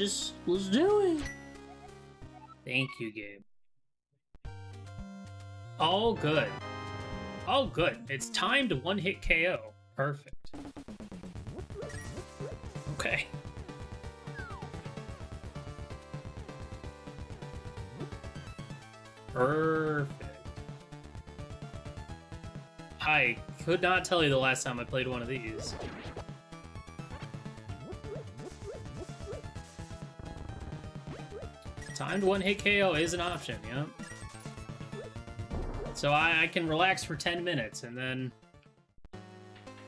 just let's do it. Thank you, Gabe. All good. All good. It's time to one hit KO. Perfect. Okay. Perfect. I could not tell you the last time I played one of these. Timed one hit KO is an option, yep. So I, I can relax for 10 minutes and then...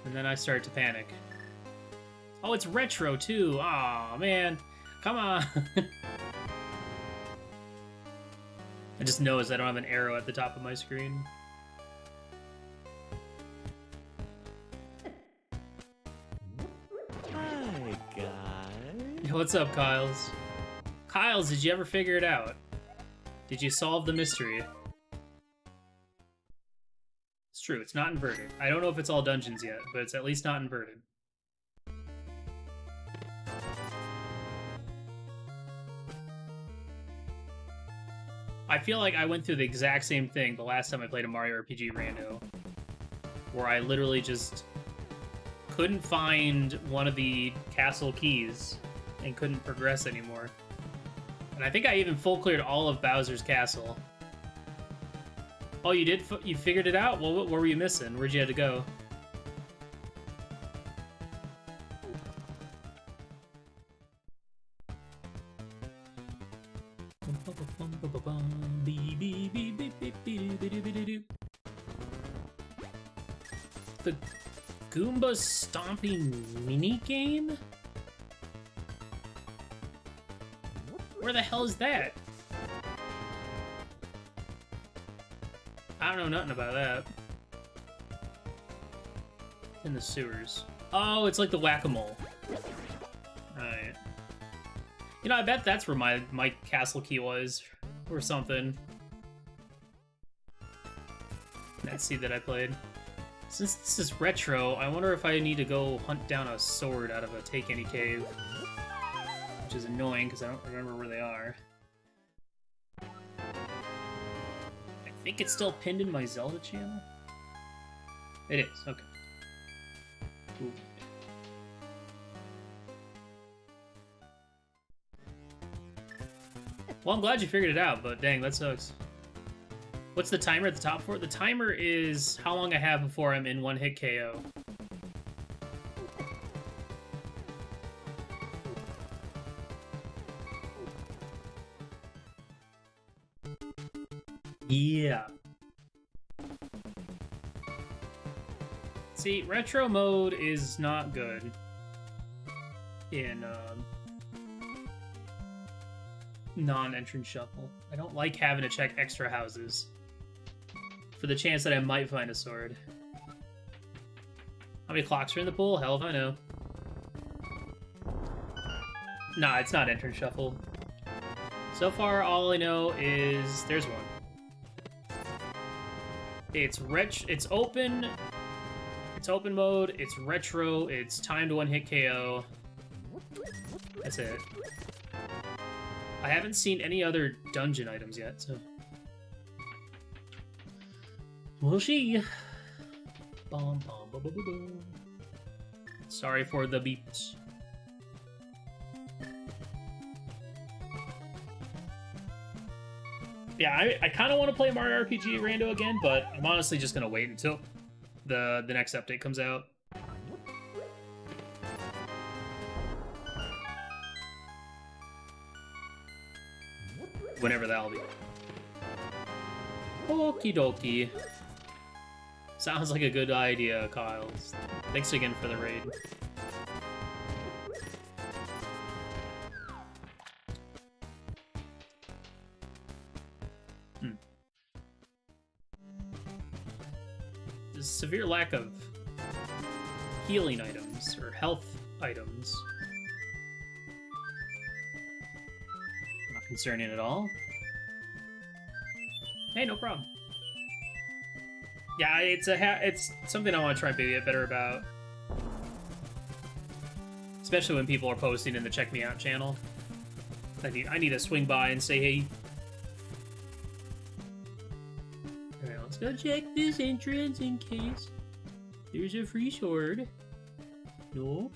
And then I start to panic. Oh, it's retro too. Aw, oh, man. Come on. I just noticed I don't have an arrow at the top of my screen. Hi, guys. What's up, Kyles? Kyles, did you ever figure it out? Did you solve the mystery? It's true, it's not inverted. I don't know if it's all dungeons yet, but it's at least not inverted. I feel like I went through the exact same thing the last time I played a Mario RPG rando, where I literally just couldn't find one of the castle keys and couldn't progress anymore. And I think I even full cleared all of Bowser's castle. Oh, you did? you figured it out? Well, what, were you missing? Where'd you have to go? The Goomba Stomping mini game? Where the hell is that? I don't know nothing about that. In the sewers. Oh, it's like the whack-a-mole. Alright. You know, I bet that's where my, my castle key was. Or something. That seed that I played. Since this is retro, I wonder if I need to go hunt down a sword out of a Take Any cave. Which is annoying, because I don't remember where they are. I think it's still pinned in my Zelda channel? It is, okay. Ooh. Well, I'm glad you figured it out, but dang, that sucks. What's the timer at the top for? The timer is how long I have before I'm in one hit KO. Yeah. See, retro mode is not good in um, non-entrance shuffle. I don't like having to check extra houses for the chance that I might find a sword. How many clocks are in the pool? Hell if I know. Nah, it's not entrance shuffle. So far, all I know is there's one. It's ret it's open. It's open mode. It's retro. It's timed to one hit KO. That's it. I haven't seen any other dungeon items yet, so. We'll see. Bum, bum, bum. Sorry for the beeps. Yeah, I, I kind of want to play Mario RPG Rando again, but I'm honestly just going to wait until the, the next update comes out. Whenever that'll be. Okie dokie. Sounds like a good idea, Kyle. Thanks again for the raid. Severe lack of healing items or health items. Not concerning at all. Hey, no problem yeah, it's a it's something I want to try and be a bit better about. Especially when people are posting in the Check Me Out channel. I need I need to swing by and say hey. Let's check this entrance in case there's a free sword. No.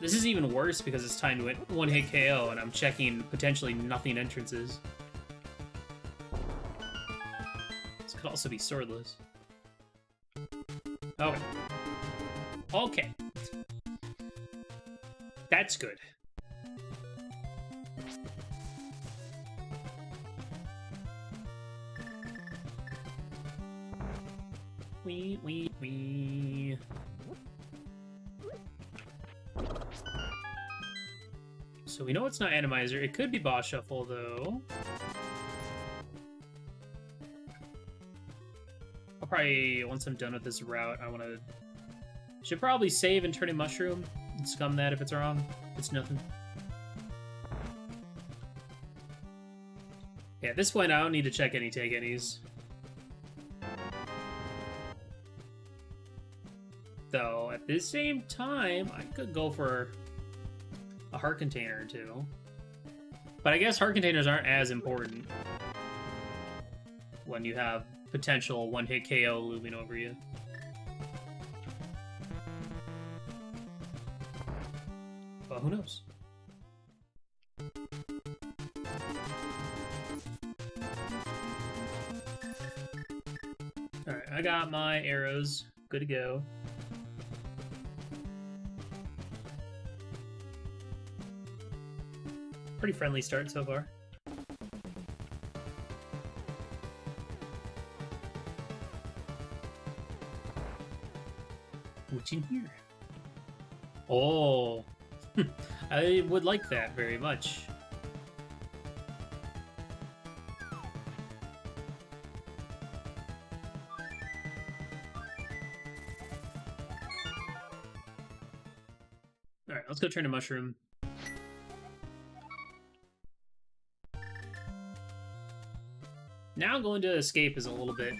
This is even worse because it's timed with one hit KO and I'm checking potentially nothing entrances. This could also be swordless. Okay. Okay. That's good. Wee, wee, wee. So we know it's not Atomizer. It could be Boss Shuffle, though. I'll probably, once I'm done with this route, I want to... Should probably save and turn in Mushroom and scum that if it's wrong. It's nothing. Yeah, at this point, I don't need to check any take at the same time, I could go for a heart container or two. But I guess heart containers aren't as important when you have potential one-hit KO looming over you. But who knows? Alright, I got my arrows. Good to go. Pretty friendly start so far. What's in here? Oh, I would like that very much. Alright, let's go turn to Mushroom. Now going to escape is a little bit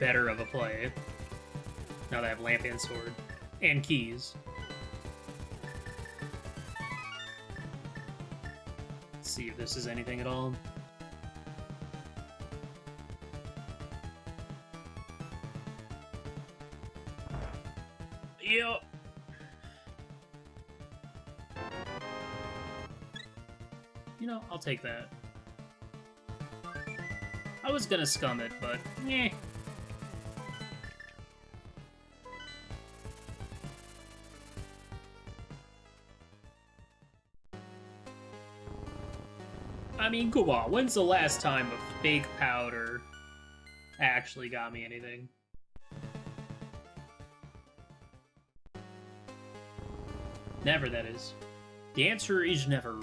better of a play. Now that I have lamp and sword. And keys. Let's see if this is anything at all. Yep. You know, I'll take that. Was gonna scum it, but eh. I mean, come on, when's the last time a fake powder actually got me anything? Never, that is. The answer is never.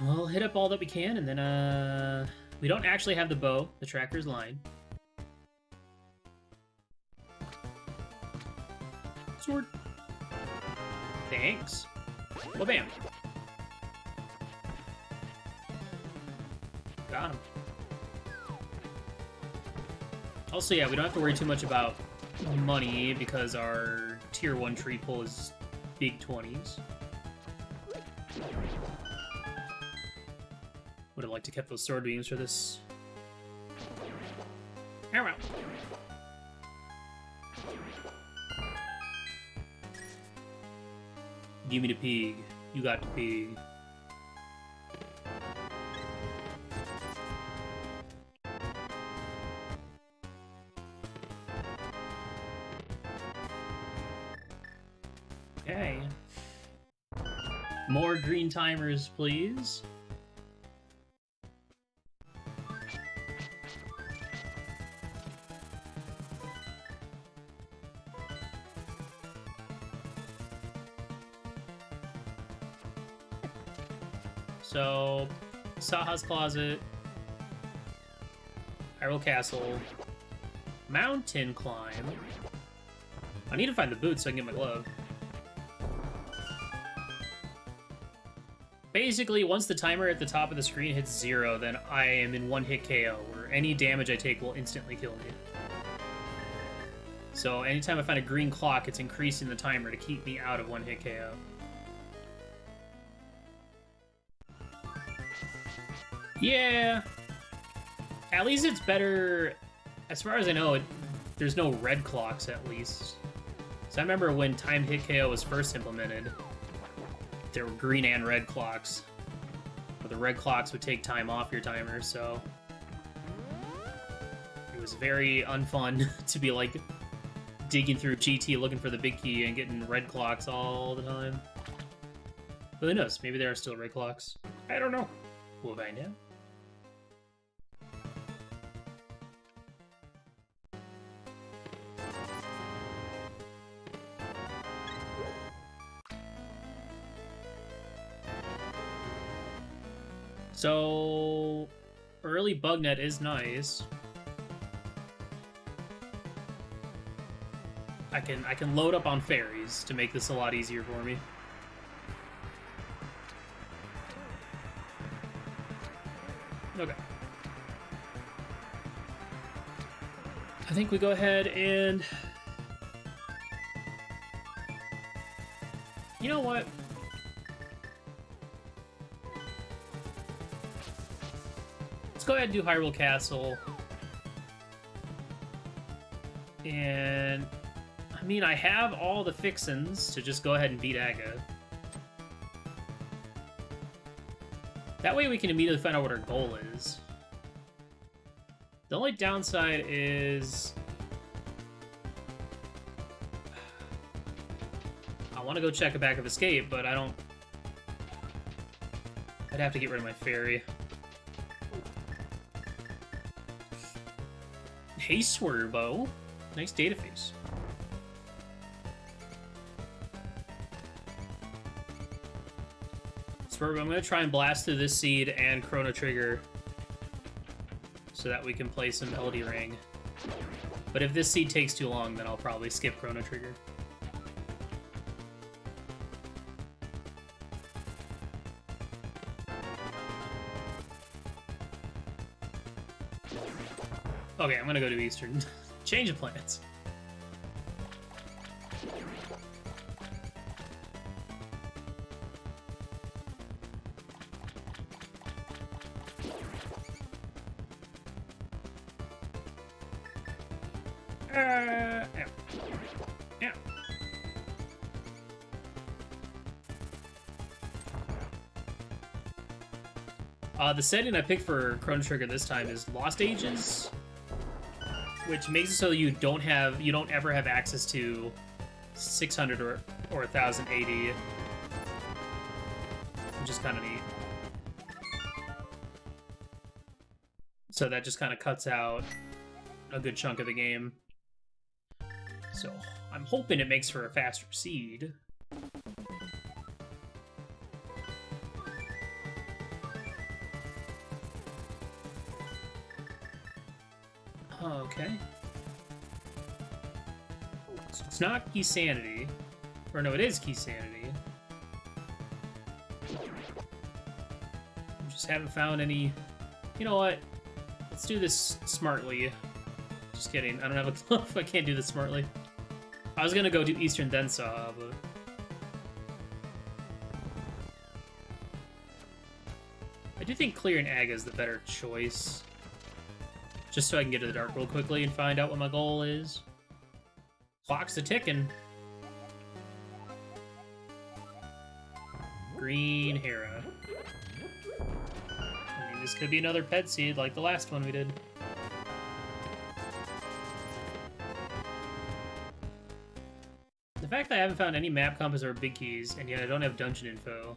We'll hit up all that we can, and then, uh... We don't actually have the bow. The tracker's line. Sword. Thanks. Well, bam. Got him. Also, yeah, we don't have to worry too much about money because our tier 1 tree pull is big 20s. Would have liked to kept those sword beams for this. Arrow. Give me the pig. You got the pig. Okay. More green timers, please. Saha's Closet, Hyrule Castle, Mountain Climb. I need to find the boots so I can get my glove. Basically, once the timer at the top of the screen hits zero, then I am in one hit KO, where any damage I take will instantly kill me. So anytime I find a green clock, it's increasing the timer to keep me out of one hit KO. Yeah. At least it's better. As far as I know, it, there's no red clocks at least. So I remember when timed hit KO was first implemented, there were green and red clocks. But the red clocks would take time off your timer, so it was very unfun to be like digging through GT looking for the big key and getting red clocks all the time. Who knows? Maybe there are still red clocks. I don't know. We'll find out. So, early bugnet is nice. I can I can load up on fairies to make this a lot easier for me. Okay. I think we go ahead and... You know what? Ahead and do Hyrule Castle. And... I mean, I have all the fixins to just go ahead and beat Aga. That way we can immediately find out what our goal is. The only downside is... I want to go check a back of escape, but I don't... I'd have to get rid of my fairy. Hey, Swervo. Nice data face. Swervo, I'm going to try and blast through this seed and Chrono Trigger so that we can play some Melody Ring. But if this seed takes too long, then I'll probably skip Chrono Trigger. Okay, I'm gonna go to Eastern. Change of plans. Uh, uh, the setting I picked for Chrono Trigger this time is Lost Ages which makes it so you don't have you don't ever have access to 600 or or 1080 which is kind of neat. So that just kind of cuts out a good chunk of the game. So i'm hoping it makes for a faster seed it's not Key Sanity. Or no, it is Key Sanity. just haven't found any... You know what? Let's do this smartly. Just kidding. I don't have a glove. I can't do this smartly. I was gonna go do Eastern Densa, but... I do think clearing Aga is the better choice. Just so I can get to the Dark World quickly and find out what my goal is. Clock's a ticking. Green Hera. I mean, this could be another ped seed like the last one we did. The fact that I haven't found any map compass or big keys, and yet I don't have dungeon info,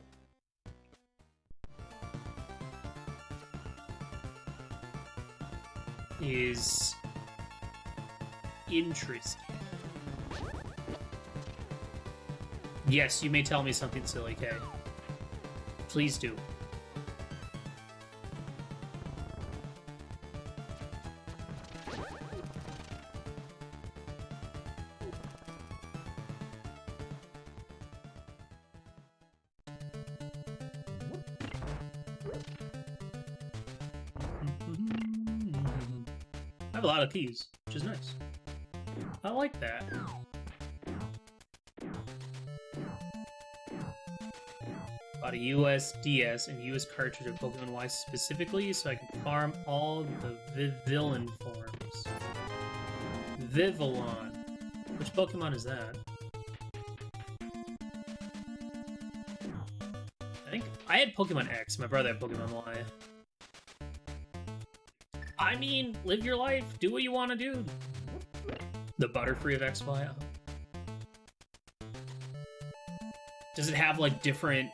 is interesting. Yes, you may tell me something silly, Kay. Please do. I have a lot of keys, which is nice. I like that. Bought a US DS and US cartridge of Pokemon Y specifically so I can farm all the Vivillon forms. Vivillon. Which Pokemon is that? I think I had Pokemon X. My brother had Pokemon Y. I mean, live your life. Do what you want to do. The Butterfree of XY. Does it have like different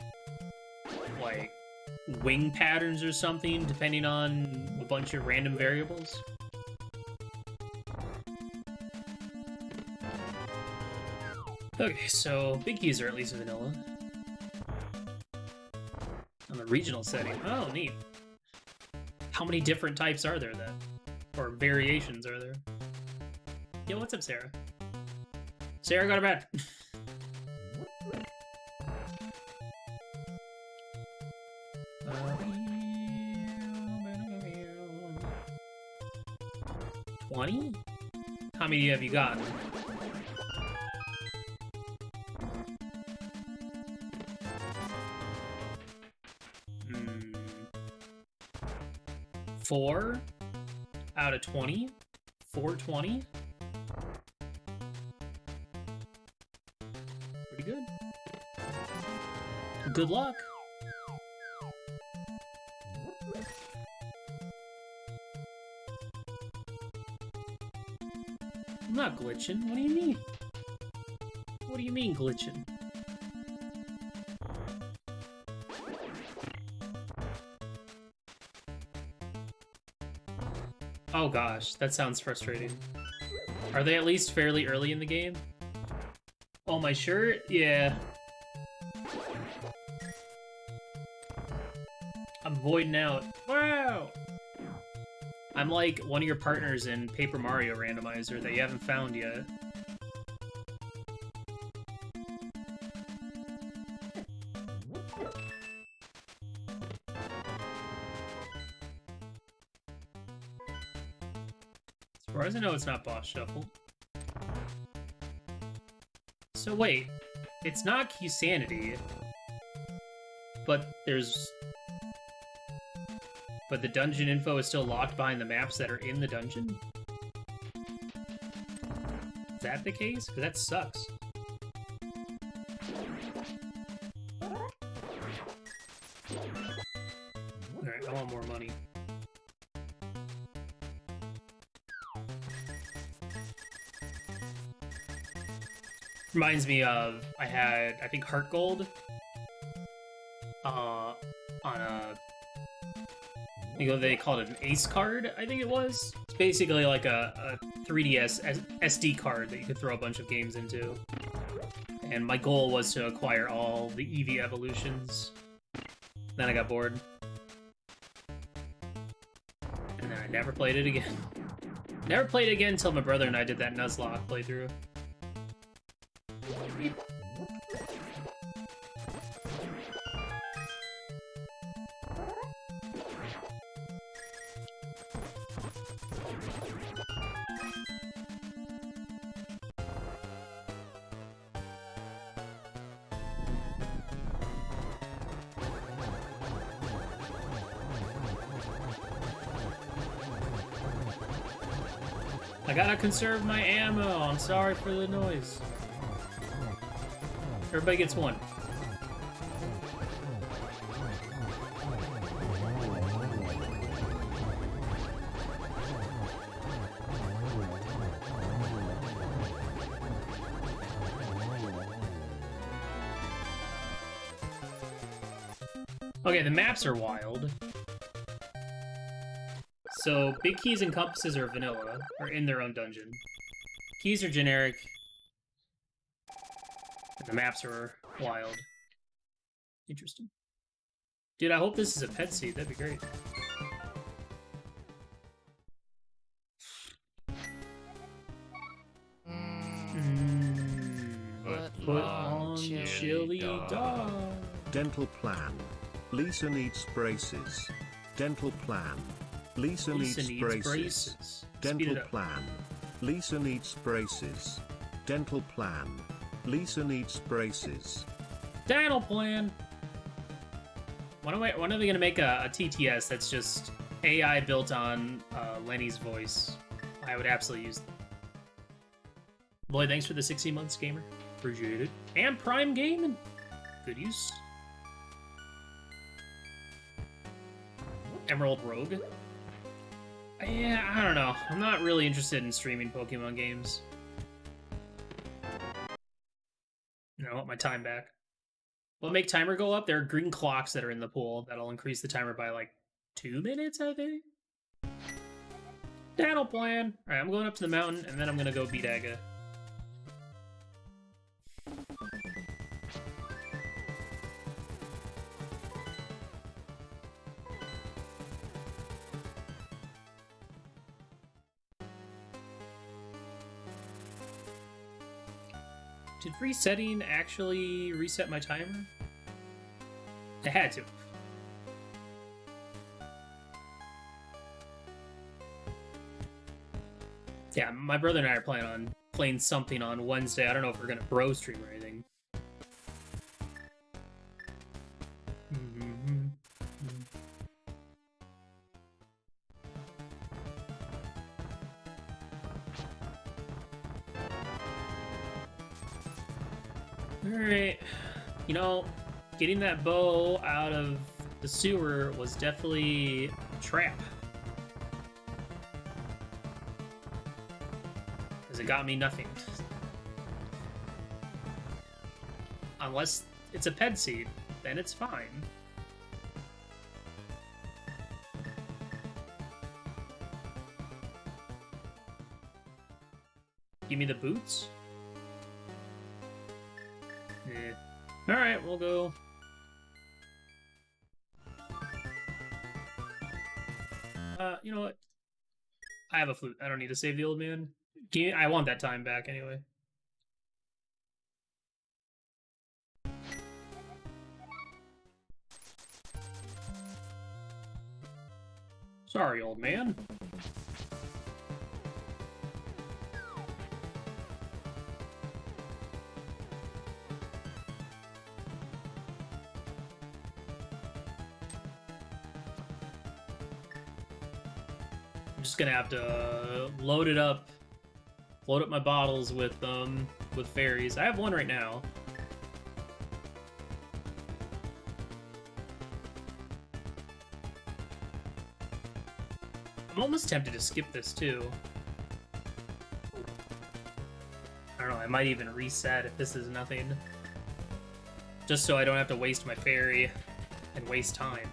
wing patterns or something depending on a bunch of random variables? Okay, so big keys are at least vanilla. On the regional setting. Oh, neat. How many different types are there then? Or variations are there? Yo, what's up, Sarah? Sarah, go to bed. have you gotten? Hmm. Four out of 20? 420? Pretty good. Good luck. Glitching. What do you mean? What do you mean glitching? Oh gosh, that sounds frustrating. Are they at least fairly early in the game? Oh, my shirt? Yeah. I'm voiding out. I'm like one of your partners in Paper Mario Randomizer that you haven't found yet. As far as I know, it's not boss shuffle. So wait, it's not Key Sanity, but there's... But the dungeon info is still locked behind the maps that are in the dungeon? Is that the case? Because that sucks. Alright, I want more money. Reminds me of I had I think Heart Gold I think they called it an Acekard, I think it was. It's basically like a, a 3DS SD card that you could throw a bunch of games into. And my goal was to acquire all the Eevee evolutions. Then I got bored. And then I never played it again. Never played it again until my brother and I did that Nuzlocke playthrough. Conserve my ammo. I'm sorry for the noise. Everybody gets one. Okay, the maps are wild. So, big keys and compasses are vanilla, are in their own dungeon. Keys are generic. And the maps are wild. Interesting. Dude, I hope this is a ped seed. That'd be great. Mm, Foot put long on chili chili dog. dog. Dental plan. Lisa needs braces. Dental plan. Lisa, Lisa needs, needs braces. braces. Dental plan. Lisa needs braces. Dental plan. Lisa needs braces. Dental plan. When are, we, when are they gonna make a, a TTS that's just AI built on uh, Lenny's voice? I would absolutely use that. Boy, thanks for the 16 months, gamer. Appreciate it. And Prime Gaming. Good use. Emerald Rogue. Yeah, I don't know. I'm not really interested in streaming Pokemon games. I want my time back. Will make timer go up? There are green clocks that are in the pool that'll increase the timer by like two minutes, I think. That'll plan. Alright, I'm going up to the mountain and then I'm gonna go beat Aga. Resetting actually reset my timer? It had to. Yeah, my brother and I are planning on playing something on Wednesday. I don't know if we're gonna bro stream or anything. Getting that bow out of the sewer was definitely a trap. Because it got me nothing. Unless it's a ped seed, then it's fine. Give me the boots? Eh. Alright, we'll go. You know what? I have a flute. I don't need to save the old man. I want that time back anyway. Sorry, old man. Gonna have to load it up, load up my bottles with um with fairies. I have one right now. I'm almost tempted to skip this too. I don't know, I might even reset if this is nothing. Just so I don't have to waste my fairy and waste time.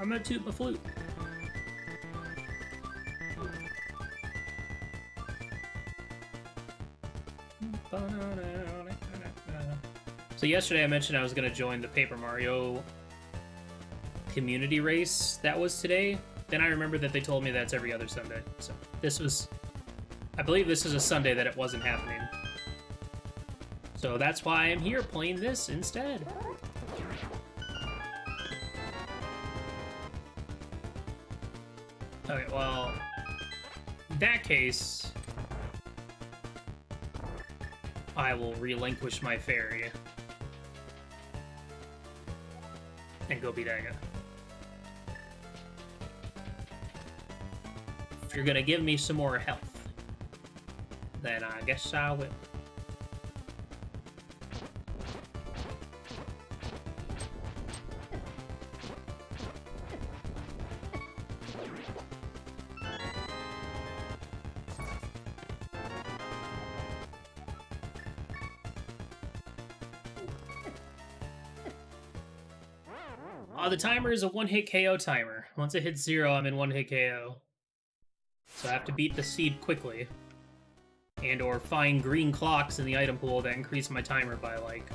I'm gonna toot my flute. So yesterday I mentioned I was gonna join the Paper Mario community race that was today. Then I remember that they told me that's every other Sunday. So this was, I believe this is a Sunday that it wasn't happening. So that's why I'm here playing this instead. Case, I will relinquish my fairy and go beat Aga. If you're gonna give me some more health, then I guess I will. The timer is a one-hit KO timer. Once it hits zero, I'm in one-hit KO. So I have to beat the seed quickly. And or find green clocks in the item pool that increase my timer by, like,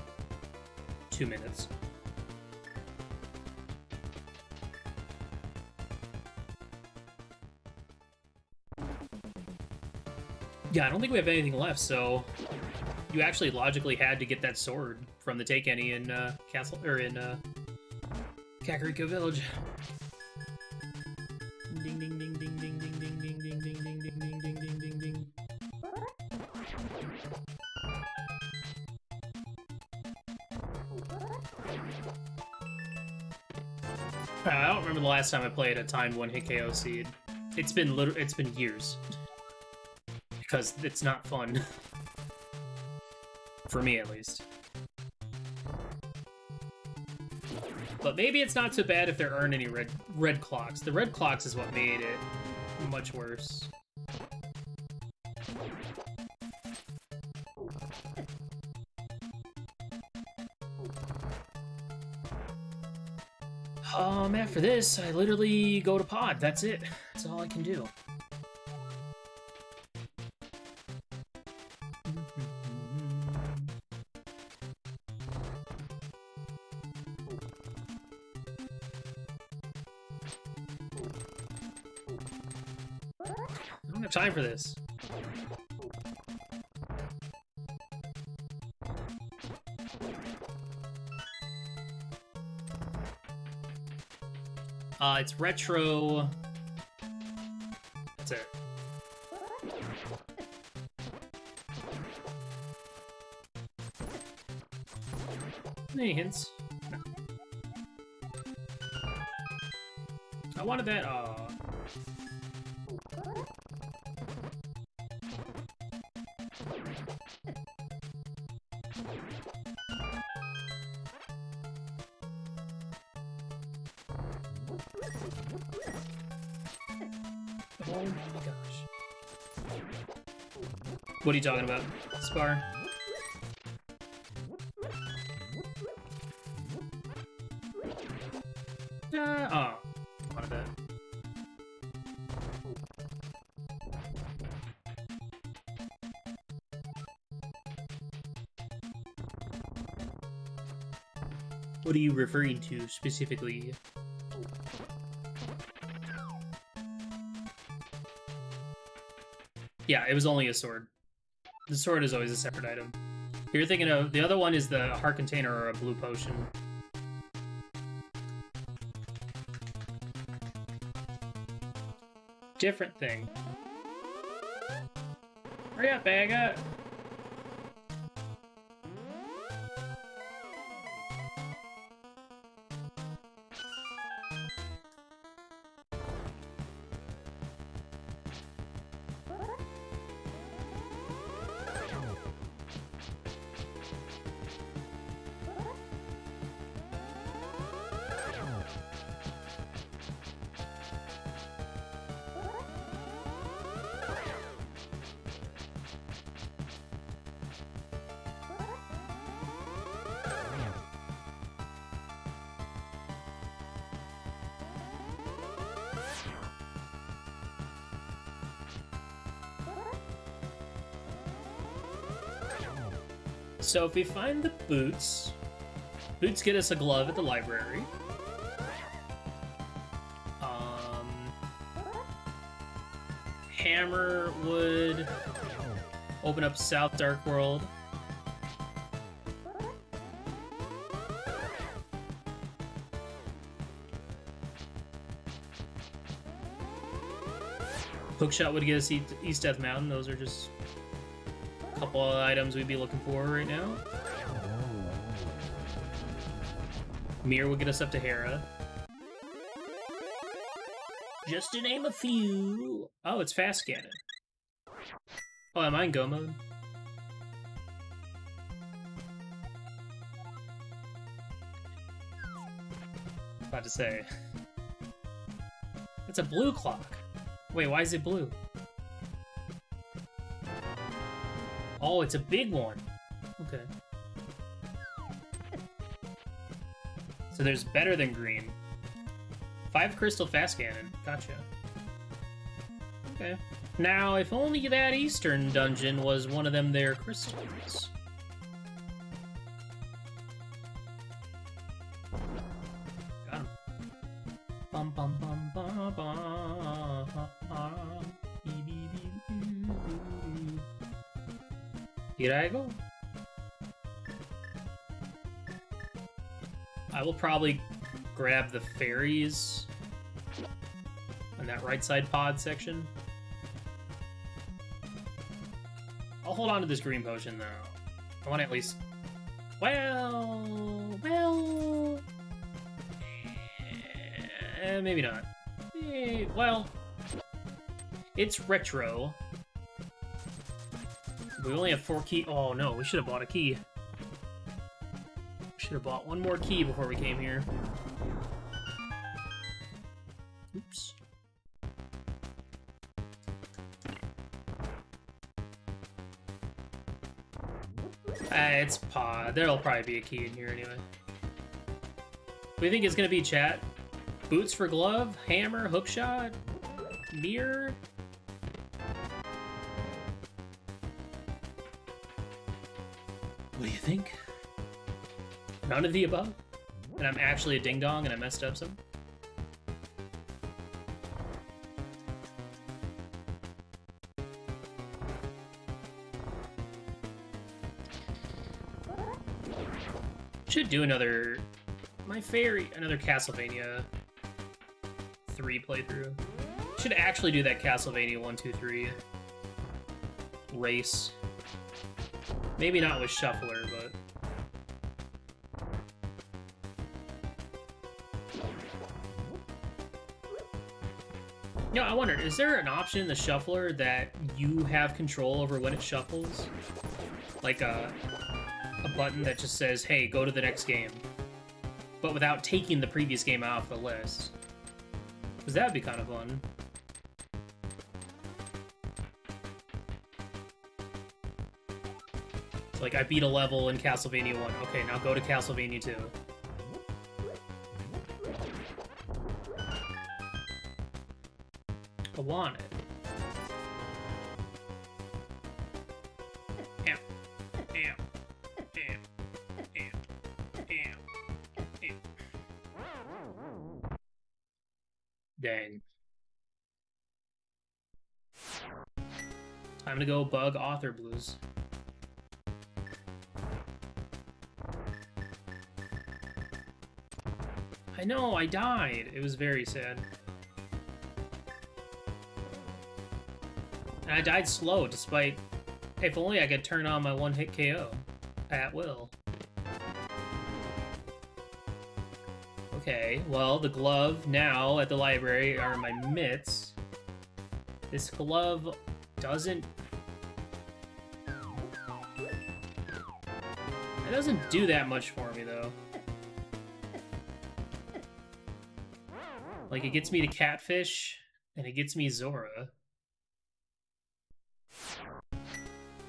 two minutes. Yeah, I don't think we have anything left, so you actually logically had to get that sword from the Take Any in uh, Castle or in uh, Kakariko Village. Ding ding ding ding ding ding ding ding ding ding ding ding ding ding ding ding ding. Uh, I don't remember the last time I played a timed one hit KO seed. It's been liter- it's been years. Because it's not fun. For me at least. But maybe it's not so bad if there aren't any red red clocks. The red clocks is what made it much worse. Um, after this, I literally go to pod. That's it. That's all I can do. Don't have time for this. Uh, it's retro. That's it. Any hints? I wanted that. Oh What are you talking about? Spar? Uh, oh. That. What are you referring to specifically? Yeah, it was only a sword. The sword is always a separate item. You're thinking of the other one is the heart container or a blue potion. Different thing. Hurry up, Baga! So if we find the boots, boots get us a glove at the library. Um, hammer would open up South Dark World. Hookshot would get us East Death Mountain. Those are just couple of items we'd be looking for right now. Mir will get us up to Hera. Just to name a few. Oh, it's fast Ganon. Oh, am I in go mode? About to say. It's a blue clock. Wait, why is it blue? Oh, it's a big one. Okay. So there's better than green. Five crystal fast Ganon. Gotcha. Okay. Now, if only that eastern dungeon was one of them there crystals. I will probably grab the fairies on that right side pod section. I'll hold on to this green potion, though. I want to at least... Well... Well... Eh, maybe not. Eh, well... It's retro, we only have four key. Oh no, we should have bought a key. Should have bought one more key before we came here. Oops. Uh, it's pod. There'll probably be a key in here anyway. You think it's gonna be, chat? Boots for glove, hammer, hookshot, mirror. Think? None of the above? And I'm actually a ding dong and I messed up some? Should do another my fairy another Castlevania 3 playthrough. Should actually do that Castlevania 1, 2, 3 race. Maybe not with Shuffler, No, I wonder, is there an option in the shuffler that you have control over when it shuffles? Like a, a button that just says, hey, go to the next game. But without taking the previous game off the list. Because that would be kind of fun. Like, I beat a level in Castlevania 1. Okay, now go to Castlevania 2. Want it. Dang. Time to go bug author blues. I know, I died. It was very sad. And I died slow, despite... If only I could turn on my one-hit KO. At will. Okay, well, the glove now at the library are my mitts. This glove doesn't... It doesn't do that much for me, though. Like, it gets me to Catfish, and it gets me Zora.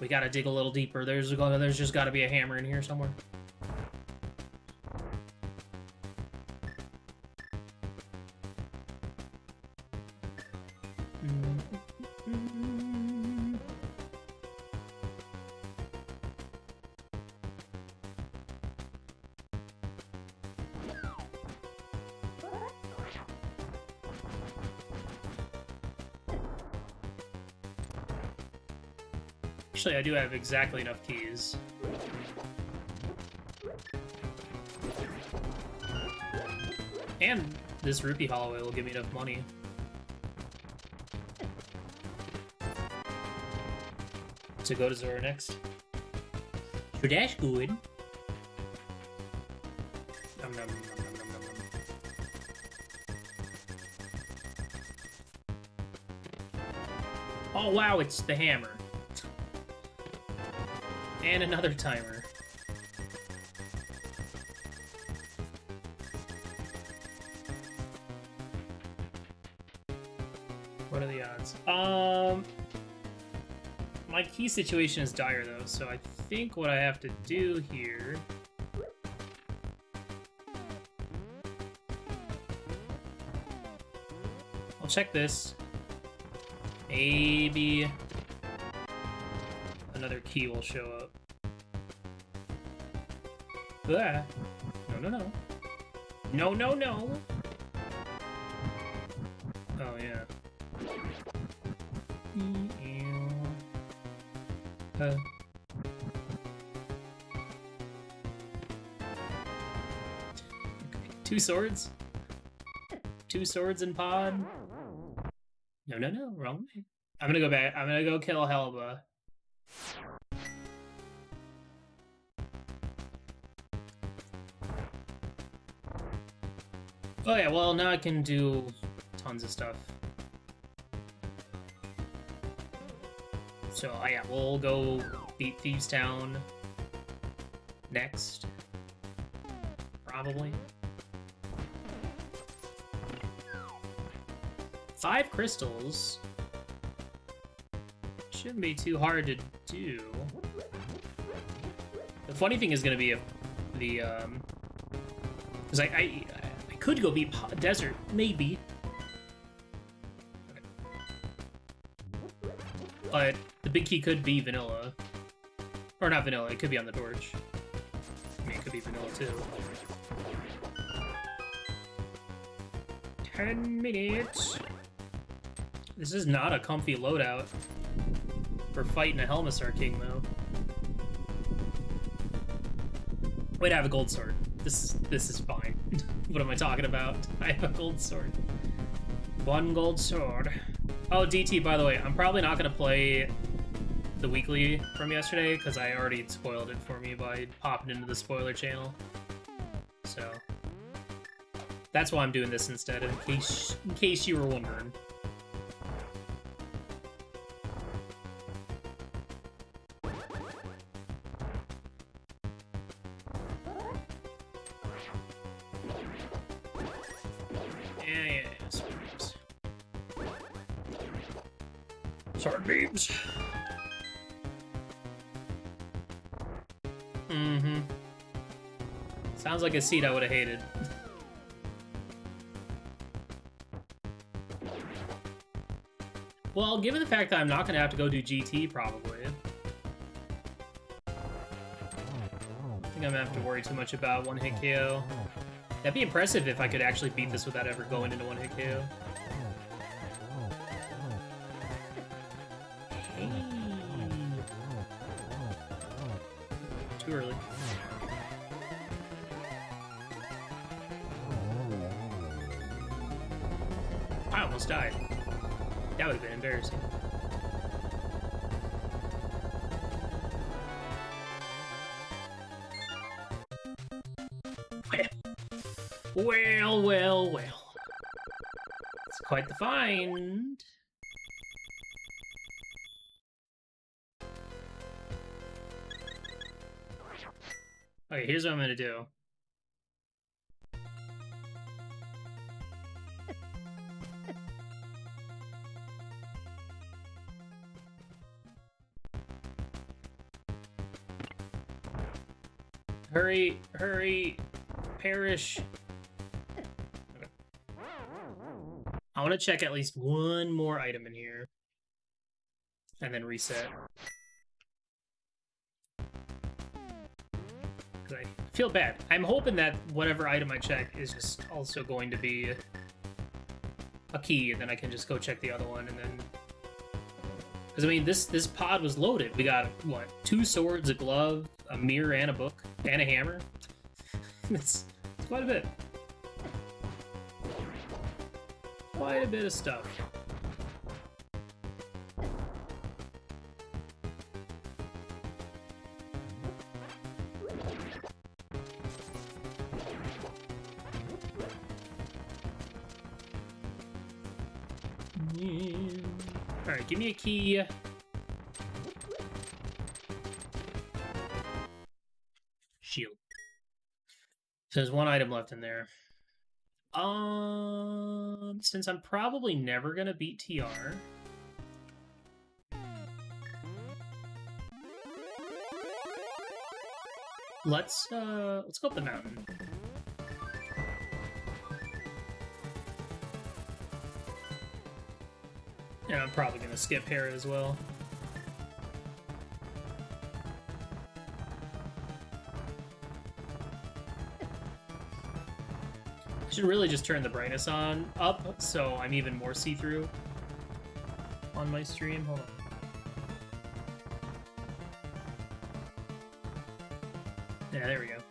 We gotta dig a little deeper. There's there's just gotta be a hammer in here somewhere. I do have exactly enough keys. And this rupee holloway will give me enough money. To go to Zora next. So that's good. Nom, nom, nom. Oh wow, it's the hammer. And another timer. What are the odds? Um, my key situation is dire though, so I think what I have to do here. I'll check this. Maybe another key will show up. Ah. No, no, no. No, no, no! Oh, yeah. Uh. Two swords? Two swords in pod? No, no, no, wrong way. I'm gonna go back. I'm gonna go kill Helba. Oh yeah, well now I can do tons of stuff. So oh, yeah, we'll go beat Thieves Town next. Probably. Five crystals. Shouldn't be too hard to do. The funny thing is gonna be if the um, cause I I, I could go Po- desert maybe, but the big key could be vanilla, or not vanilla. It could be on the torch. I mean, it could be vanilla too. Ten minutes. This is not a comfy loadout for fighting a Helmasaur King, though. Wait, I have a gold sword. This is this is fine. what am I talking about? I have a gold sword. One gold sword. Oh, DT, by the way, I'm probably not gonna play the weekly from yesterday because I already spoiled it for me by popping into the spoiler channel. So that's why I'm doing this instead, in case in case you were wondering. Like a seat I would have hated. well, given the fact that I'm not going to have to go do GT, probably. I think I'm going to have to worry too much about one-hit KO. That'd be impressive if I could actually beat this without ever going into one-hit KO. Well, well, well. It's quite the find. Okay, here's what I'm gonna do. Hurry, hurry, perish. I want to check at least one more item in here. And then reset. 'Cause I feel bad. I'm hoping that whatever item I check is just also going to be a key, and then I can just go check the other one, and then... Because, I mean, this, this pod was loaded. We got, what, two swords, a glove, a mirror, and a book, and a hammer. it's, it's quite a bit. Quite a bit of stuff. Alright, give me a key. Shield. So there's one item left in there. Um, since I'm probably never gonna beat TR. Let's uh let's go up the mountain. And I'm probably gonna skip Hera as well. Should really just turn the brightness on up so I'm even more see-through on my stream. Hold on. Yeah, there we go.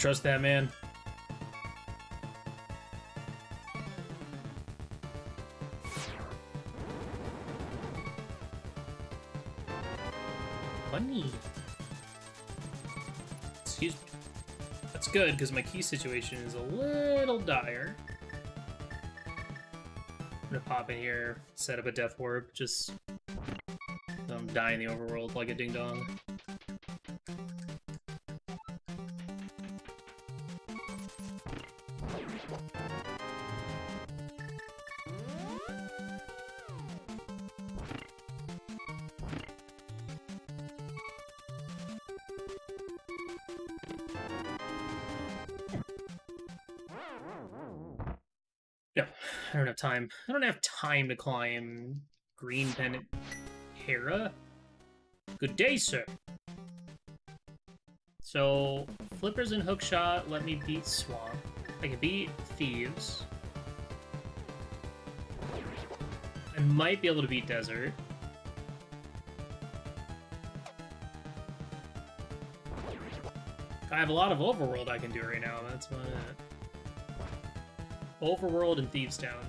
Trust that man. Money. Excuse me. That's good, because my key situation is a little dire. I'm gonna pop in here, set up a death warp, just die in the overworld like a ding time. I don't have time to climb Green Pendant Hera. Good day, sir. So, Flippers and Hookshot let me beat Swamp. I can beat Thieves. I might be able to beat Desert. I have a lot of Overworld I can do right now, that's about it. Overworld and Thieves Town.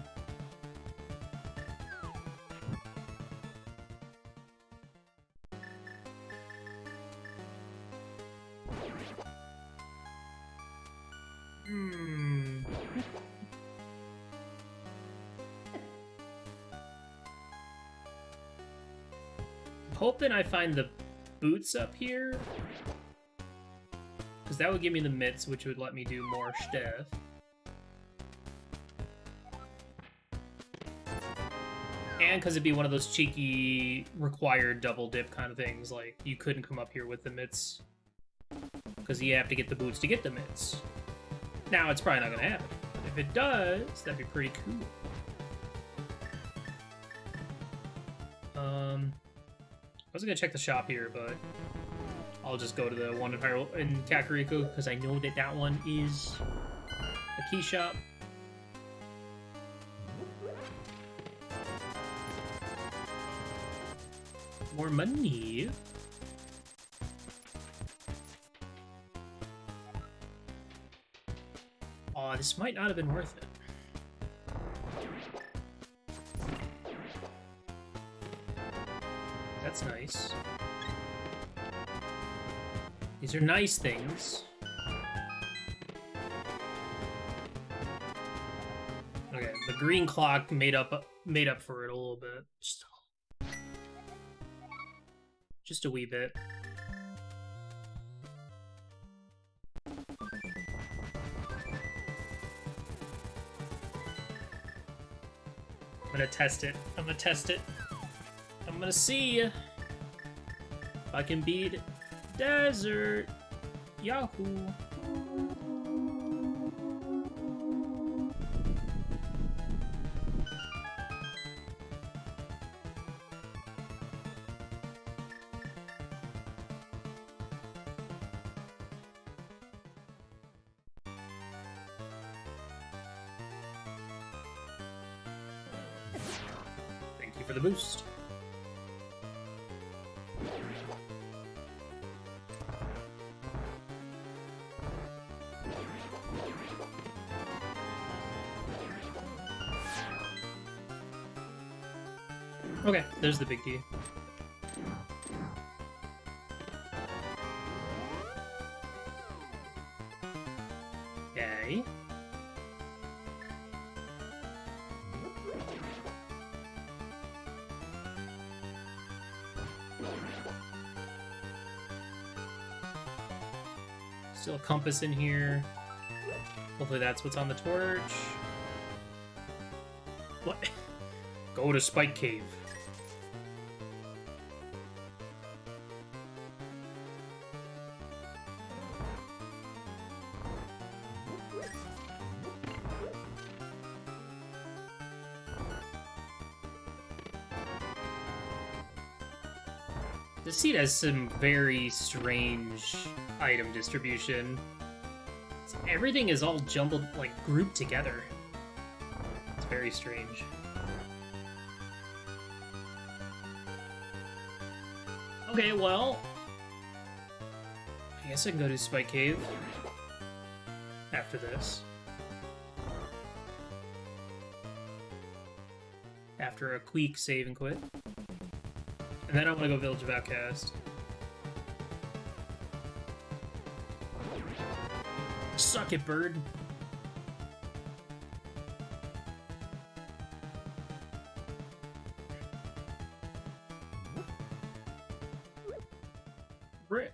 Hoping I find the boots up here. Because that would give me the mitts, which would let me do more stuff. And because it'd be one of those cheeky required double dip kind of things, like you couldn't come up here with the mitts because you have to get the boots to get the mitts. Now it's probably not gonna happen. If it does, that'd be pretty cool. Was gonna check the shop here, but I'll just go to the one in Hyrule in Kakariko because I know that that one is a key shop. More money. Aw, this might not have been worth it. That's nice. These are nice things. Okay, the green clock made up made up for it a little bit. Just, just a wee bit. I'm gonna test it. I'm gonna test it. I'm gonna see if I can beat Desert. Yahoo. There's the big. Okay. Still a compass in here. Hopefully that's what's on the torch. What? Go to Spike Cave. Has some very strange item distribution. Everything is all jumbled, like, grouped together. It's very strange. Okay, well... I guess I can go to Spike Cave. after this. After a quick save and quit. And then I want to go Village of Outcast. Suck it, bird. Brit.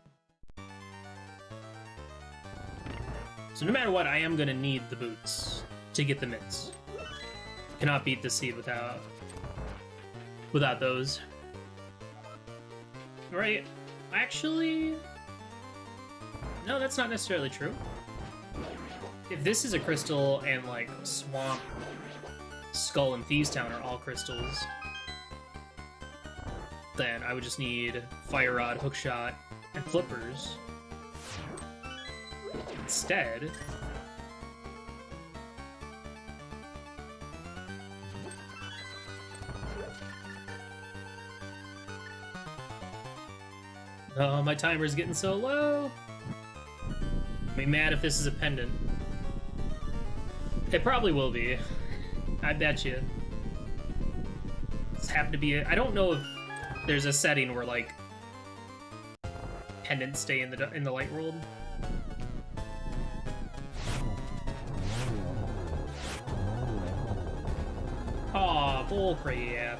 So no matter what, I am gonna need the boots to get the mitts. Cannot beat the seed without without those. Right? Actually, no, that's not necessarily true. If this is a crystal and like Swamp, Skull, and Thieves Town are all crystals, then I would just need Fire Rod, Hookshot, and Flippers. Instead, Oh, my timer's getting so low. I'll be mad if this is a pendant. It probably will be. I bet you. This happened to be. I don't know if there's a setting where like pendants stay in the in the light world. Aw, bull crap.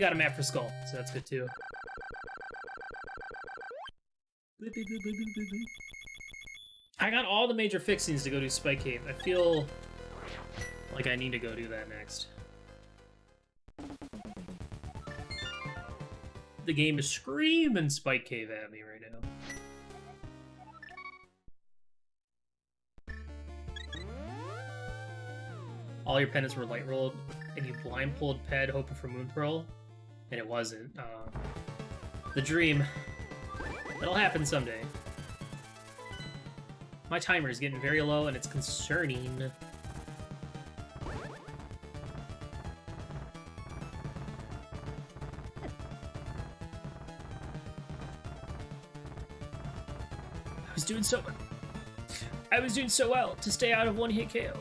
Got a map for Skull, so that's good too. I got all the major fixings to go to Spike Cave. I feel like I need to go do that next. The game is screaming Spike Cave at me right now. All your pendants were light rolled, and you blind pulled Ped hoping for Moon Pearl, and it wasn't. Uh, the dream. It'll happen someday. My timer is getting very low, and it's concerning. I was doing so... I was doing so well to stay out of one-hit KO.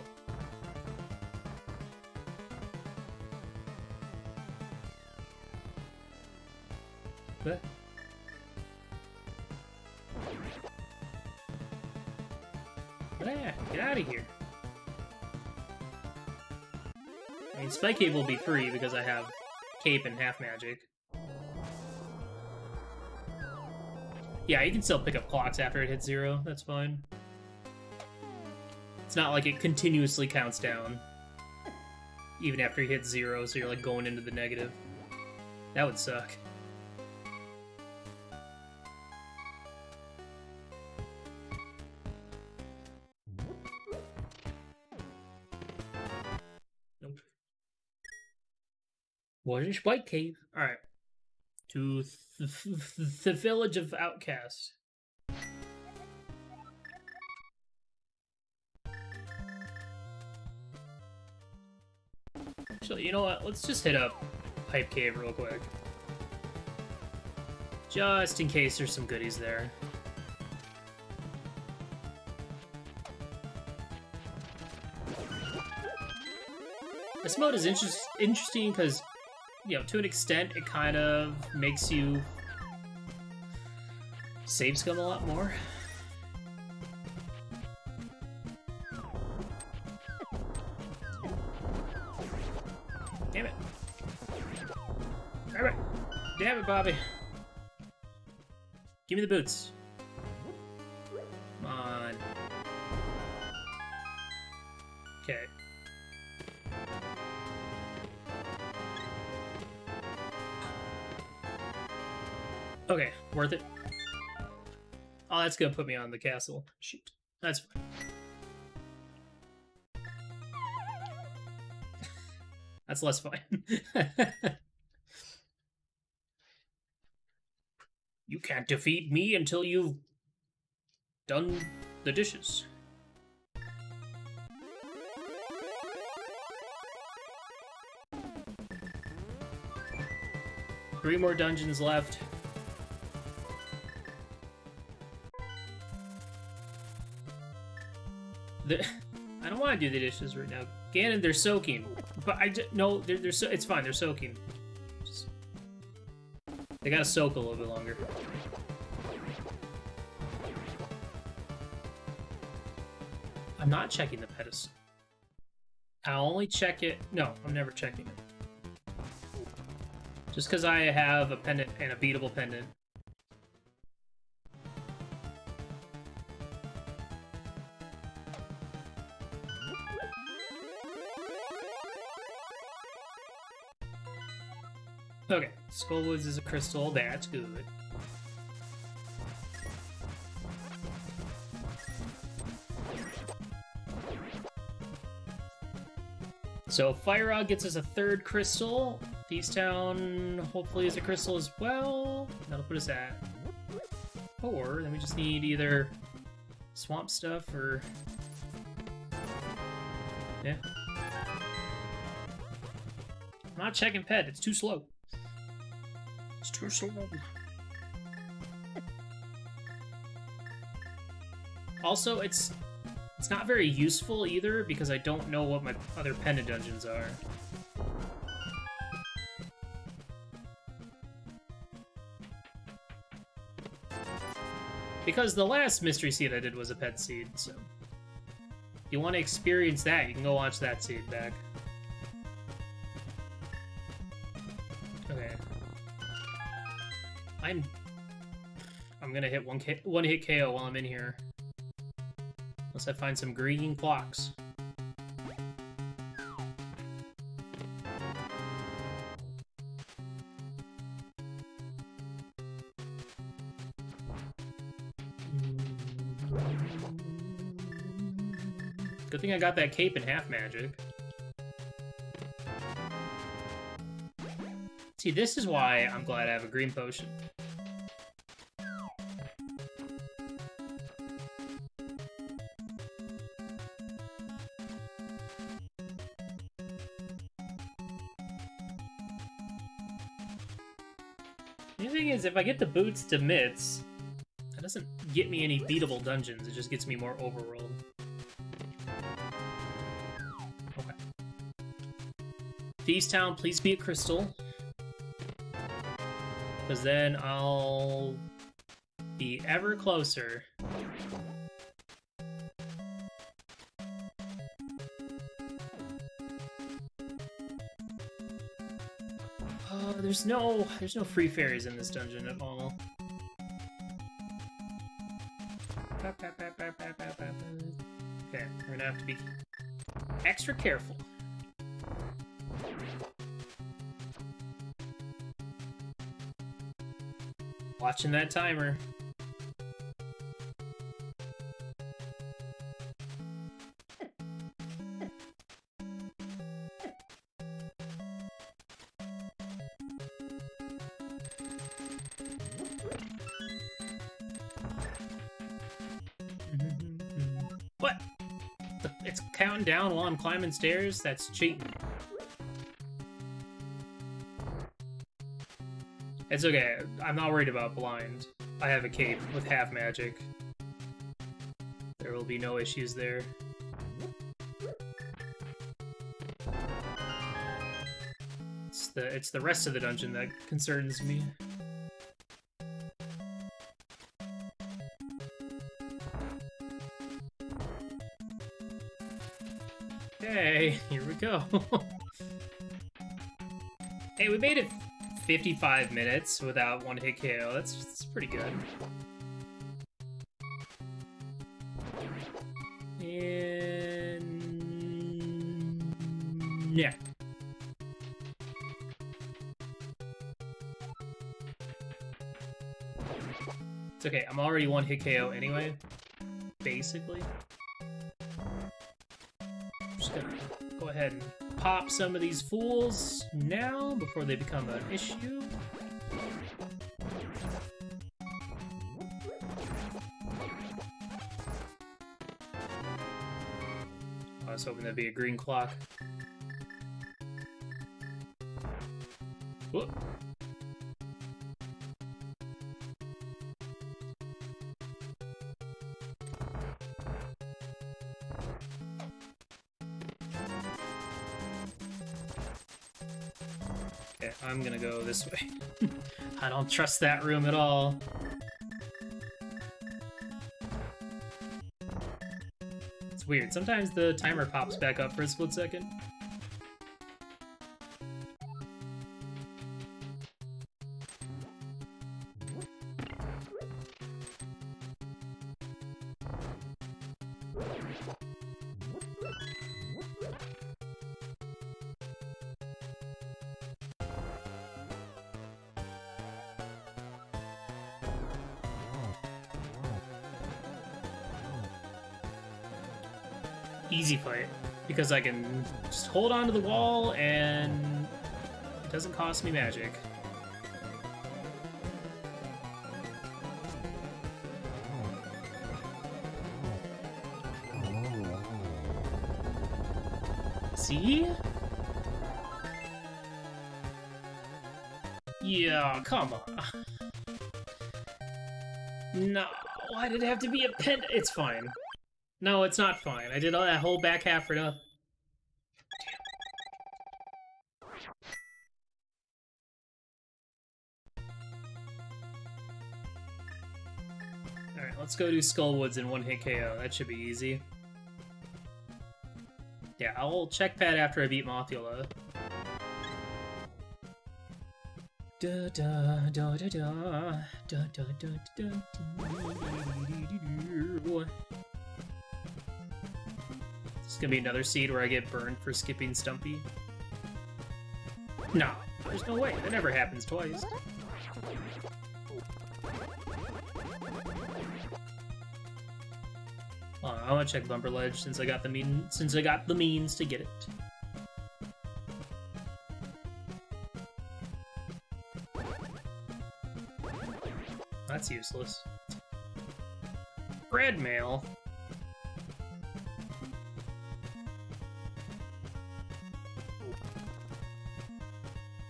Spike Cave will be free because I have Cape and Half Magic. Yeah, you can still pick up clocks after it hits zero. That's fine. It's not like it continuously counts down. Even after you hit zero, so you're like going into the negative. That would suck. Wasn't Spike Cave. Alright. To th th th the village of Outcast. Actually, you know what? Let's just hit up Pipe Cave real quick. Just in case there's some goodies there. This mode is inter interesting because, you know, to an extent, it kind of makes you save scum a lot more. Damn it. Damn it. Damn it, Bobby. Give me the boots. that's gonna put me on the castle. Shoot. That's fine. That's less fun. you can't defeat me until you've done the dishes. Three more dungeons left. The, I don't want to do the dishes right now. Ganon, they're soaking. But I just, no, they're, they're so, it's fine, they're soaking. Just, they gotta soak a little bit longer. I'm not checking the pedestal. I'll only check it. No, I'm never checking it. Just because I have a pendant and a beatable pendant. Skullwoods is a crystal. That's good. So Fire Rod gets us a third crystal. Thieves Town hopefully is a crystal as well. That'll put us at four. Then we just need either swamp stuff or yeah. I'm not checking ped. It's too slow. Too slow. Also, it's it's not very useful either because I don't know what my other pendant dungeons are. Because the last mystery seed I did was a ped seed, so... If you want to experience that, you can go watch that seed back. I'm... I'm gonna hit one, one hit KO while I'm in here. Unless I find some green clocks. Good thing I got that cape in half magic. See, this is why I'm glad I have a green potion. I get the boots to mitts, that doesn't get me any beatable dungeons, it just gets me more overworld. Okay. Thieves Town, please be a crystal. Because then I'll be ever closer. There's no, there's no free fairies in this dungeon at all. Okay, we're gonna have to be extra careful. Watching that timer. Climbing stairs? That's cheating. It's okay. I'm not worried about blind. I have a cape with half magic. There will be no issues there. It's the it's the rest of the dungeon that concerns me. Go. hey, we made it 55 minutes without one hit KO. That's, that's pretty good. And... Yeah. It's okay, I'm already one hit KO anyway. Basically. Go ahead and pop some of these fools now before they become an issue. I was hoping that'd be a green clock. Whoop. I'm gonna go this way. I don't trust that room at all. It's weird. Sometimes the timer pops back up for a split second. Because I can just hold on to the wall and it doesn't cost me magic. See? Yeah, come on. No, why did it have to be a pen? It's fine. No, it's not fine. I did all that whole back half for nothing. Go do Skullwoods in one hit KO. That should be easy. Yeah, I'll check ped after I beat Mothula. Da da da da da da da da da da It's gonna be another seed where I get burned for skipping Stumpy. No, there's no way. That never happens twice. I want to check Bumper Ledge since I got the mean since I got the means to get it. That's useless. Bread mail.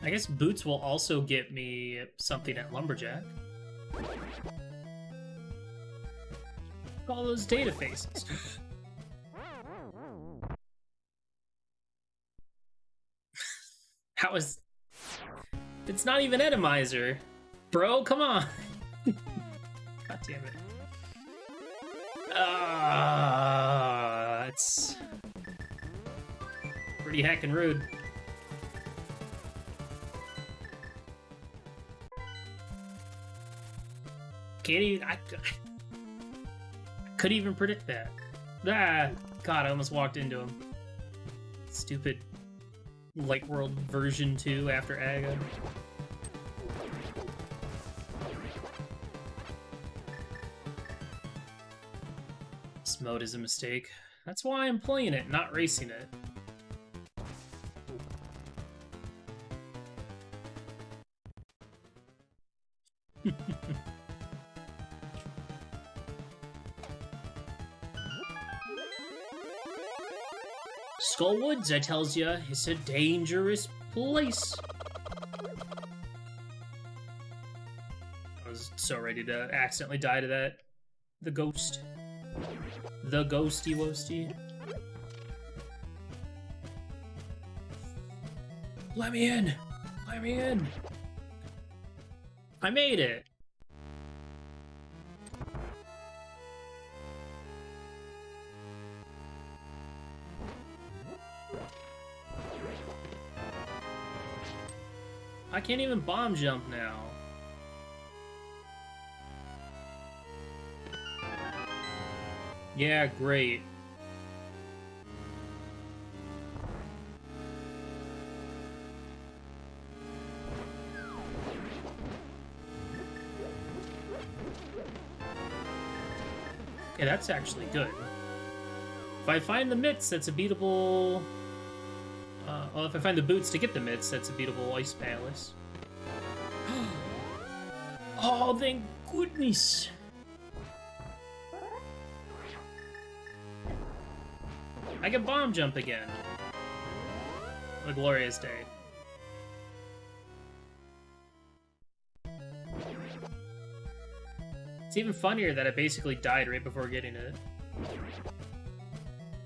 I guess boots will also get me something at Lumberjack. All those data faces. that was... It's not even Atomizer. Bro, come on! God damn it. Ah, uh, it's pretty heckin' rude. Can't even. I could even predict that. Ah, God, I almost walked into him. Stupid Light World version 2 after Aga. This mode is a mistake. That's why I'm playing it, not racing it. Skullwoods, I tells ya, it's a dangerous place. I was so ready to accidentally die to that. The ghost. The ghosty woasty. Let me in! Let me in! I made it! Can't even bomb jump now. Yeah, great. Okay, that's actually good. If I find the mitts, that's a beatable... Uh, well, if I find the boots to get the mitts, that's a beatable Ice Palace. Oh, thank goodness! I can bomb jump again. A glorious day. It's even funnier that I basically died right before getting it.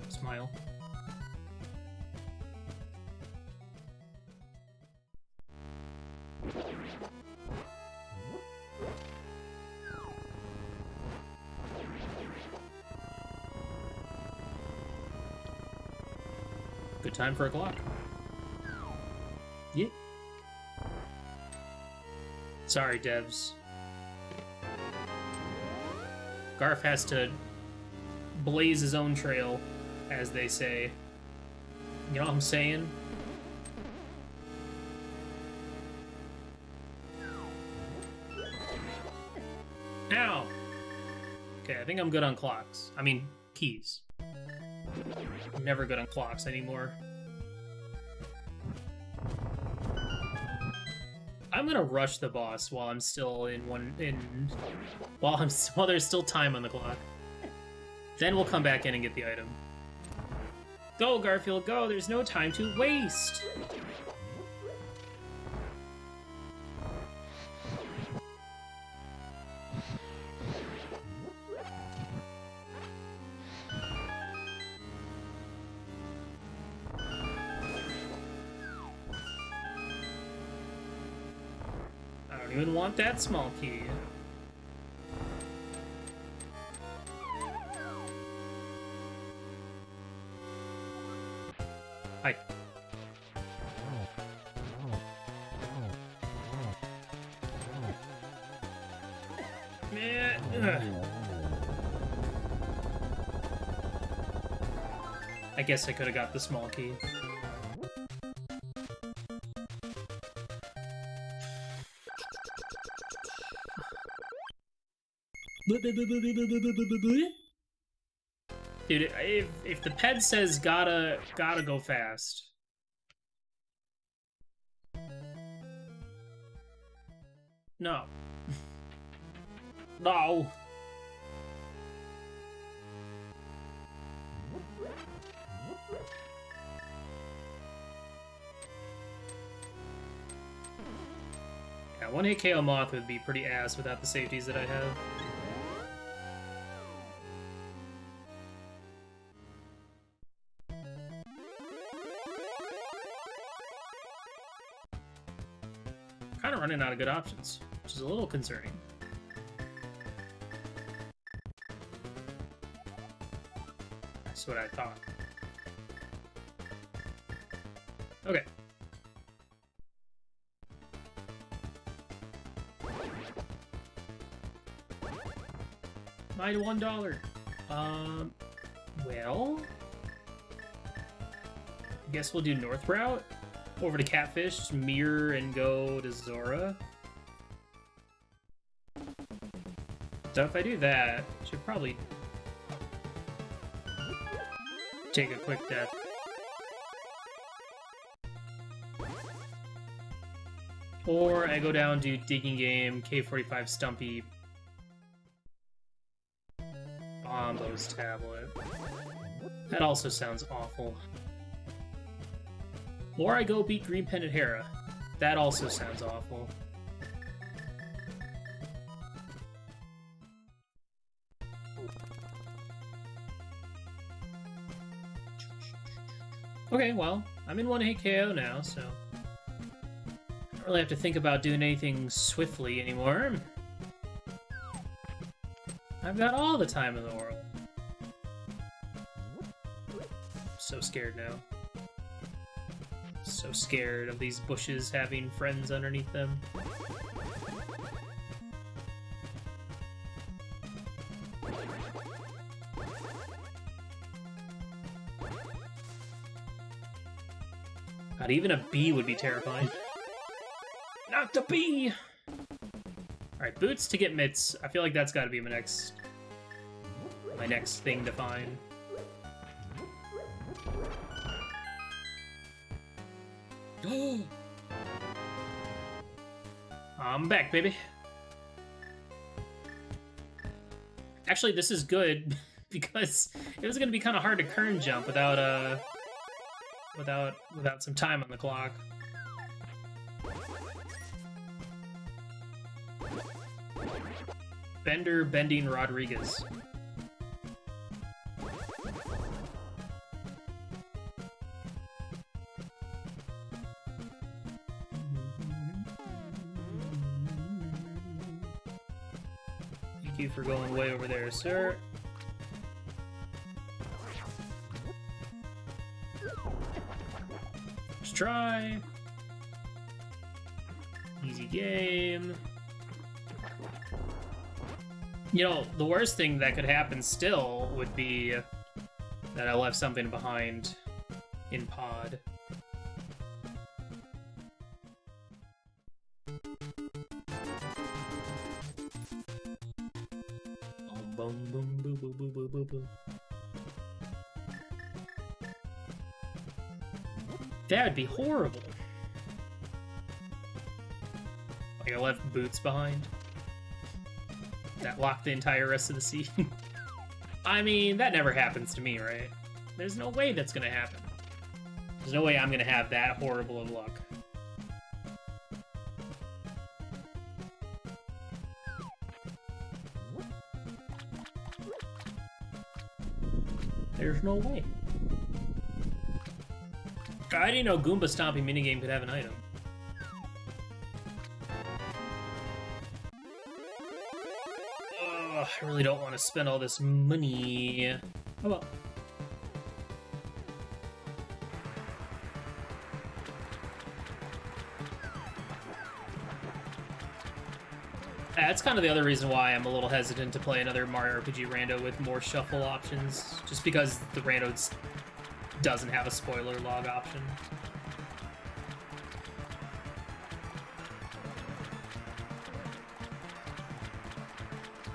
Smile. Good time for a clock. Yeah. Sorry, devs. Garf has to blaze his own trail, as they say. You know what I'm saying? Ow! Okay, I think I'm good on clocks. I mean, keys. I'm never good on clocks anymore. I'm gonna rush the boss while I'm still in one in while I'm while there's still time on the clock. Then we'll come back in and get the item. Go, Garfield, go! There's no time to waste! That small key. Hi. I guess I could have got the small key. Dude, if if the ped says gotta gotta go fast. No. no. Yeah, one hit KO Moth would be pretty ass without the safeties that I have. Running out of good options, which is a little concerning. That's what I thought. Okay. My one dollar. Um, well, I guess we'll do north route over to Catfish, mirror, and go to Zora. So if I do that, should probably take a quick death. Or I go down to Digging Game, K45 Stumpy, Bombos Tablet. That also sounds awful. Or I go beat Green Pendant Hera. That also sounds awful. Okay, well, I'm in one hit KO now, so I don't really have to think about doing anything swiftly anymore. I've got all the time in the world. So scared now. So scared of these bushes having friends underneath them. God, even a bee would be terrifying. Not the bee! Alright, boots to get mitts. I feel like that's gotta be my next... My next thing to find. I'm back, baby. Actually, this is good because it was to be kind of hard to kern jump without uh without without some time on the clock. Bender Bending Rodriguez. Sir. Let's try. Easy game. You know, the worst thing that could happen still would be that I left something behind in pod. That would be horrible. Like I left boots behind. That locked the entire rest of the scene. I mean, that never happens to me, right? There's no way that's gonna happen. There's no way I'm gonna have that horrible of luck. There's no way. I didn't know Goomba Stomping minigame could have an item. Ugh, I really don't want to spend all this money. Oh well. That's kind of the other reason why I'm a little hesitant to play another Mario RPG Rando with more shuffle options, just because the Rando doesn't have a spoiler log option.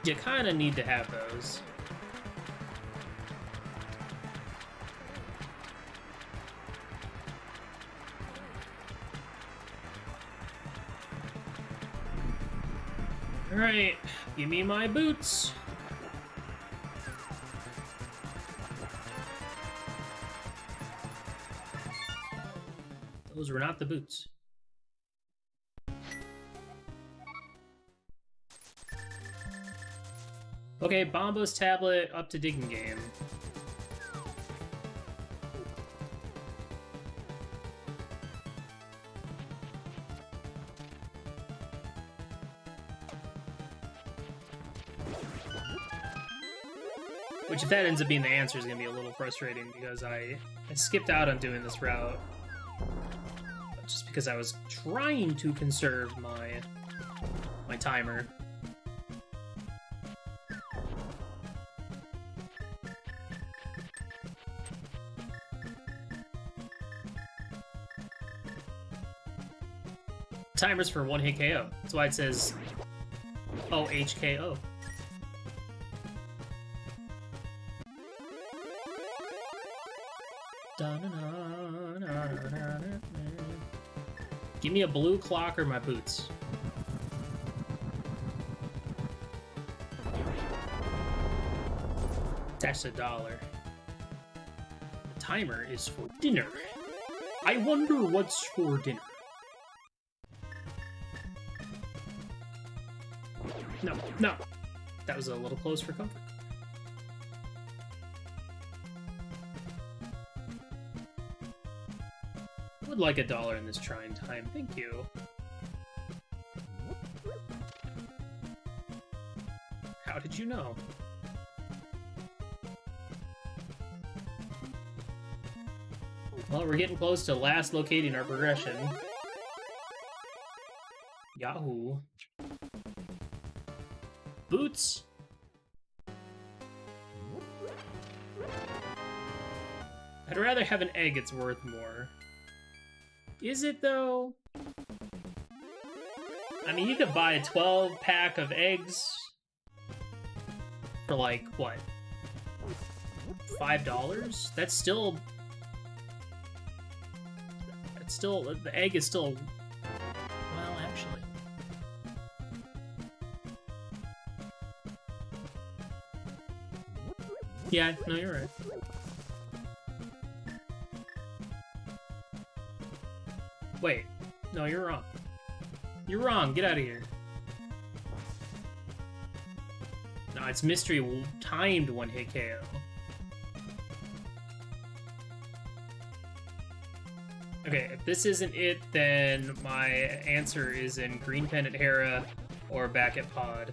You kind of need to have those. Alright, give me my boots. Those were not the boots. Okay, Bombos tablet up to digging game. Which, if that ends up being the answer, is going to be a little frustrating because I, I skipped out on doing this route because I was trying to conserve my my timer. Timers for one hit KO. That's why it says Oh Give me a blue clock or my boots. That's a dollar. The timer is for dinner. I wonder what's for dinner. No, no. That was a little close for comfort. Would like a dollar in this trying time. Thank you. How did you know? Well, we're getting close to last locating our progression. Yahoo. Boots! I'd rather have an egg, it's worth more. Is it though? I mean, you could buy a 12 pack of eggs for like, what? $5? That's still. That's still. The egg is still. Well, actually. Yeah, no, you're right. No, you're wrong. You're wrong. Get out of here. No, it's mystery timed one hit KO. Okay, if this isn't it, then my answer is in Green Pendant Hera or back at Pod.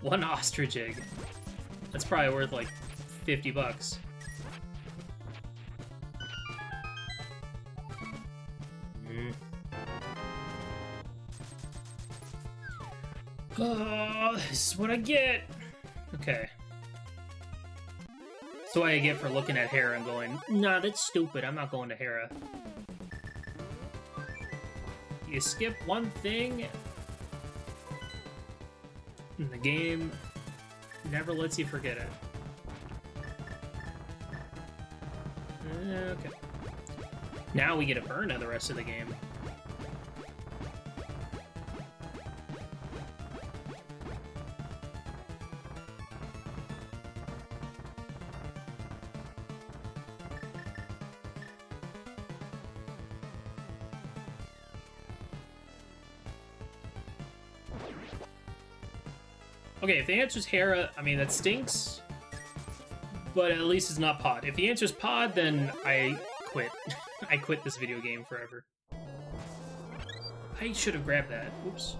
One ostrich egg. That's probably worth like 50 bucks. This is what I get. Okay. That's what I get for looking at Hera and going, nah, that's stupid. I'm not going to Hera. You skip one thing, and the game never lets you forget it. Okay. Now we get a burn of the rest of the game. Okay, if the answer is Hera, I mean, that stinks. But at least it's not Pod. If the answer is Pod, then I quit. I quit this video game forever. I should have grabbed that. Oops.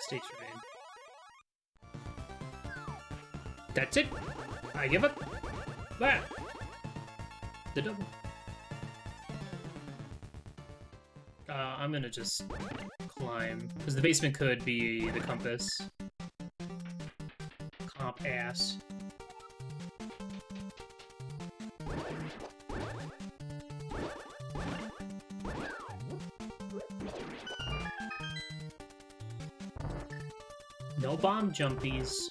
Stakes remain. That's it. I give up. That. The double. Uh, I'm gonna just Because the basement could be the compass. Comp ass. No bomb jumpies.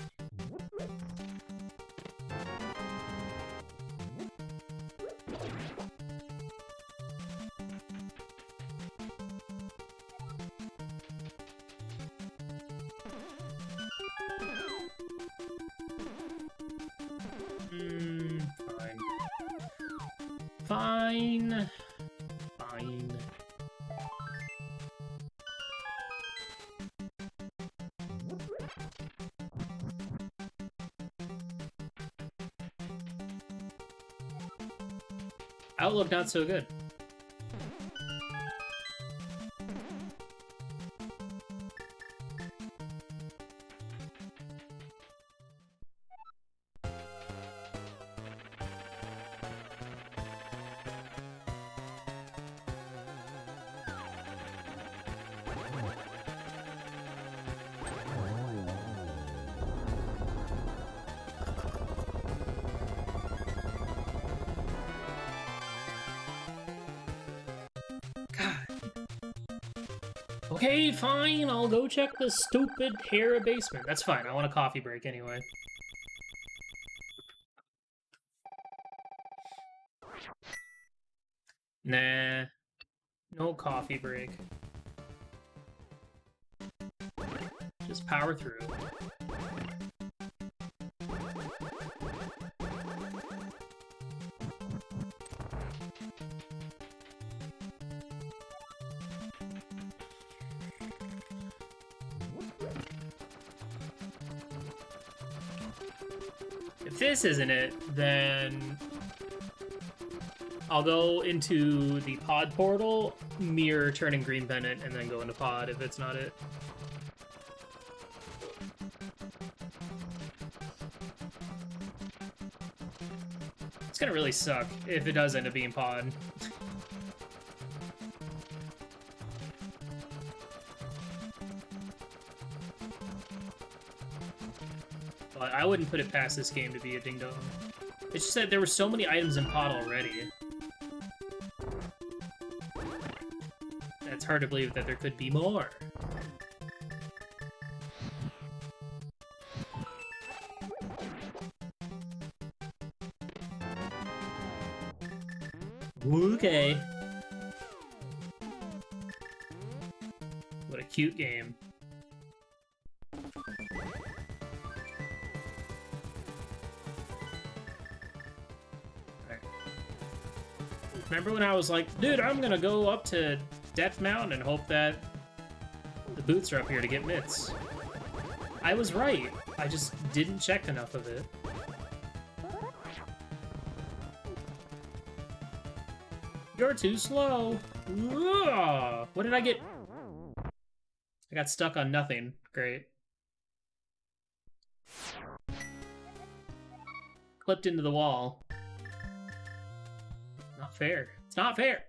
Outlook not so good. Okay, fine. I'll go check the stupid Hera basement. That's fine. I want a coffee break anyway. Nah. No coffee break. Just power through. This isn't it, then I'll go into the pod portal, mirror turning green pendant, and then go into pod if it's not it. It's gonna really suck if it does end up being pod. Wouldn't put it past this game to be a ding dong. It's just that there were so many items in pod already. that It's hard to believe that there could be more. Okay. What a cute game. Remember when I was like, dude, I'm gonna go up to Death Mountain and hope that the boots are up here to get mitts. I was right. I just didn't check enough of it. You're too slow. Ugh. What did I get? I got stuck on nothing. Great. Clipped into the wall. Fair. It's not fair.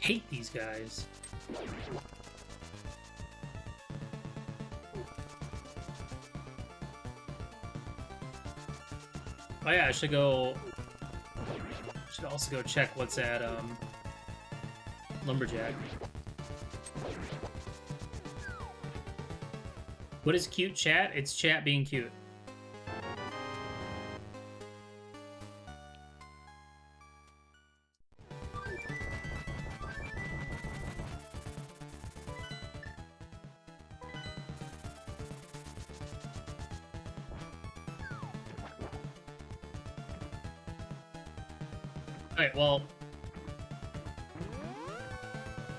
Hate these guys. Oh yeah, I should go... Should also go check what's at, um... Lumberjack. What is cute chat? It's chat being cute. Alright, well...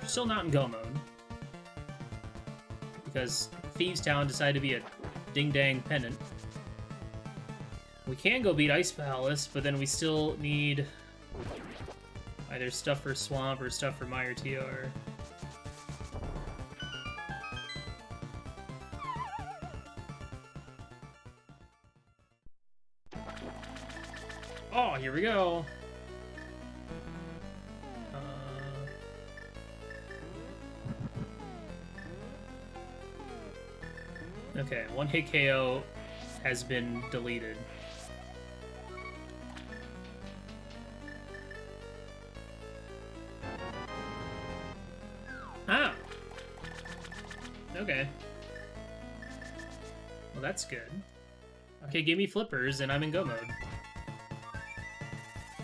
Still not in Go mode. Because Thieves Town decided to be a ding-dang pendant. We can go beat Ice Palace, but then we still need either stuff for Swamp or stuff for Mire TR. Oh, here we go. Okay, one hit KO has been deleted. Ah! Okay. Well, that's good. Okay, give me flippers, and I'm in go mode.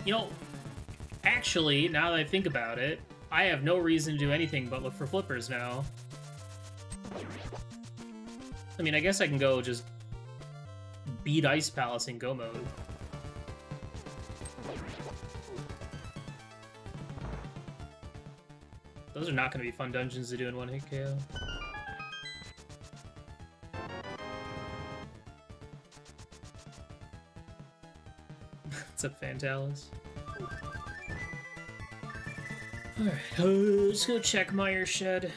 You know, actually, now that I think about it, I have no reason to do anything but look for flippers now. I mean, I guess I can go just beat Ice Palace in Go mode. Those are not going to be fun dungeons to do in one hit KO. What's up, Fantalis? Alright, uh, let's go check Mire Shed.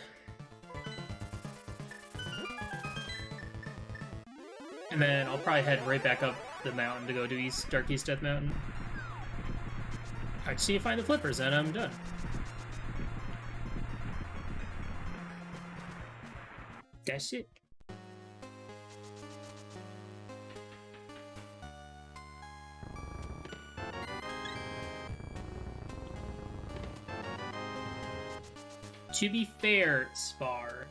I'll probably head right back up the mountain to go do East Dark East Death Mountain. Alright, see you find the flippers, and I'm done. That's it. To be fair, Spar,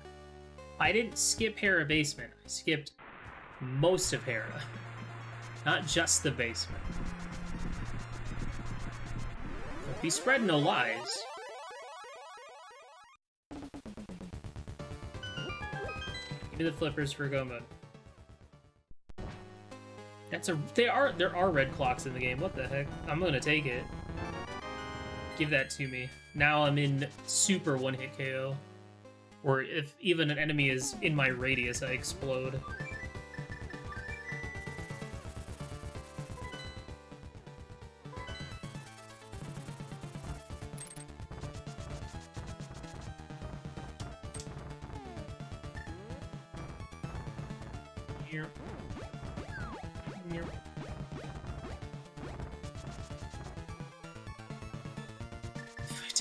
I didn't skip Hera Basement. I skipped most of Hera, not just the basement. Be spread no lies. Give me the flippers for Goma. That's a they are there are red clocks in the game. What the heck? I'm gonna take it. Give that to me. Now I'm in super one hit KO. Or if even an enemy is in my radius, I explode.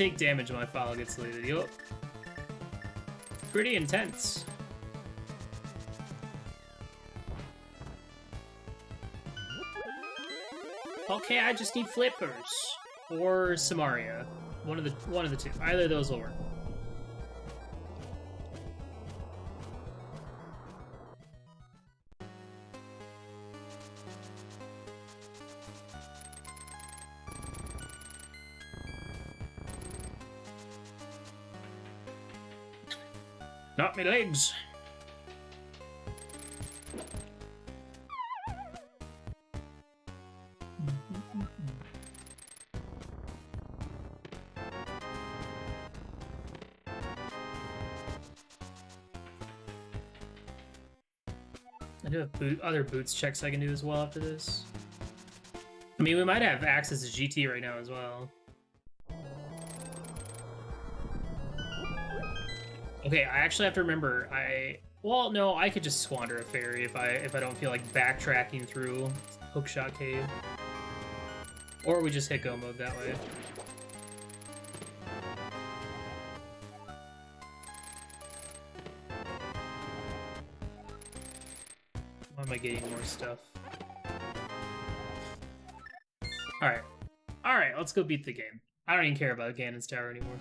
Take damage when my file gets deleted. Yup. Pretty intense. Okay, I just need flippers. Or Somaria. One of the one of the two. Either of those will work. eggs. I do have boot, other boots checks I can do as well after this. I mean, we might have access to GT right now as well. Okay, I actually have to remember, I... Well, no, I could just squander a fairy if I if I don't feel like backtracking through Hookshot Cave. Or we just hit go mode that way. Why am I getting more stuff? Alright. Alright, let's go beat the game. I don't even care about Ganon's Tower anymore.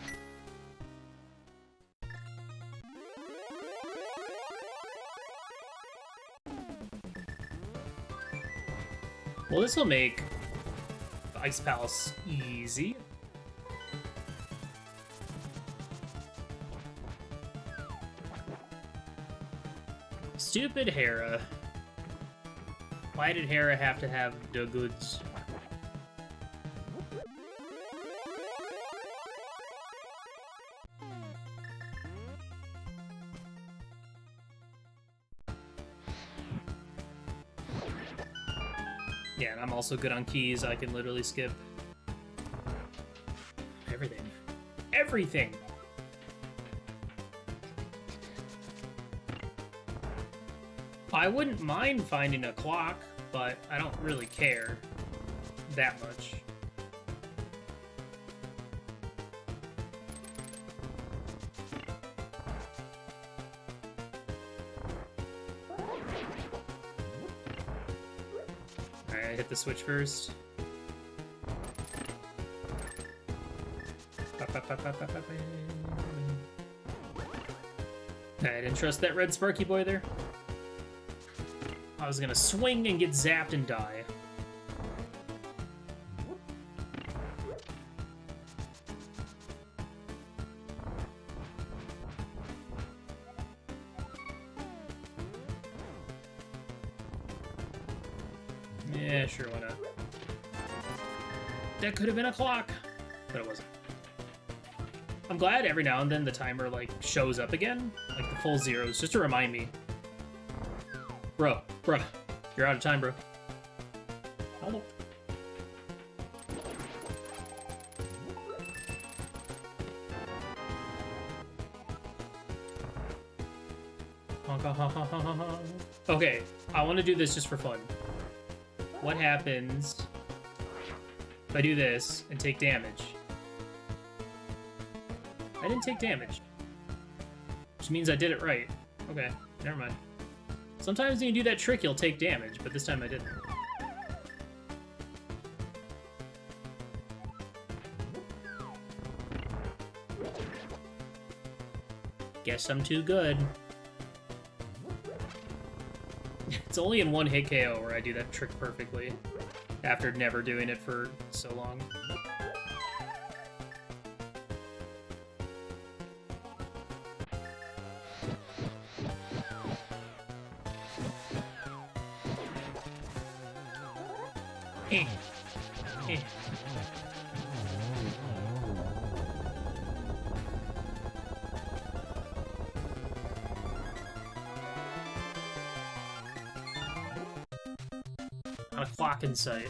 Well, this will make the Ice Palace easy. Stupid Hera. Why did Hera have to have the goods? Also good on keys. I can literally skip everything. Everything! I wouldn't mind finding a clock, but I don't really care that much. Switch first. I didn't trust that red Sparky boy there. I was gonna swing and get zapped and die. Could have been a clock, but it wasn't. I'm glad every now and then the timer, like, shows up again, like the full zeros, just to remind me. Bro, bro, you're out of time, bro. Hello. Okay, I want to do this just for fun. What happens if I do this and take damage? I didn't take damage. Which means I did it right. Okay, never mind. Sometimes when you do that trick, you'll take damage, but this time I didn't. Guess I'm too good. it's only in one hit KO where I do that trick perfectly, after never doing it for so long. Eh. Eh. Clock in sight.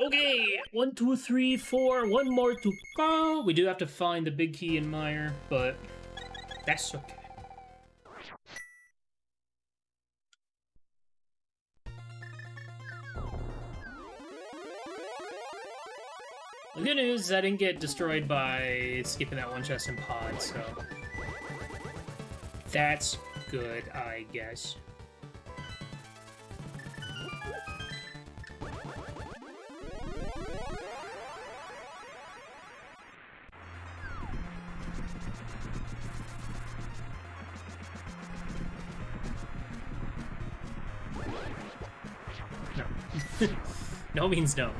Okay, one, two, three, four. One more to go. We do have to find the big key in Mire, but that's okay. The good news is I didn't get destroyed by skipping that one chest in pod, so that's good, I guess. No means no.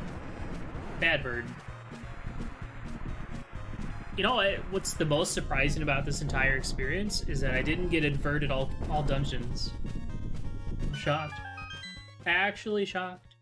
Bad bird. You know what? What's the most surprising about this entire experience is that I didn't get inverted all all dungeons. I'm shocked. Actually shocked.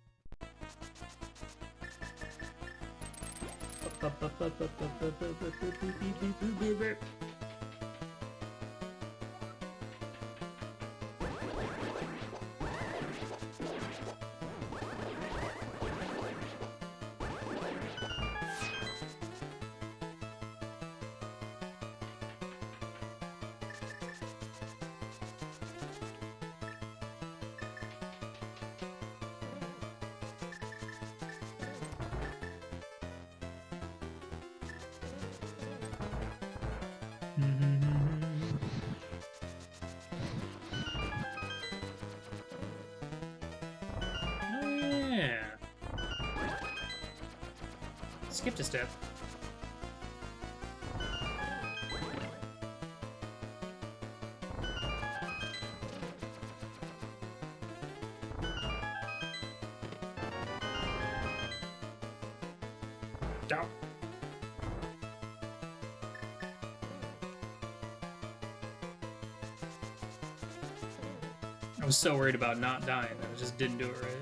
Was so worried about not dying that I just didn't do it right.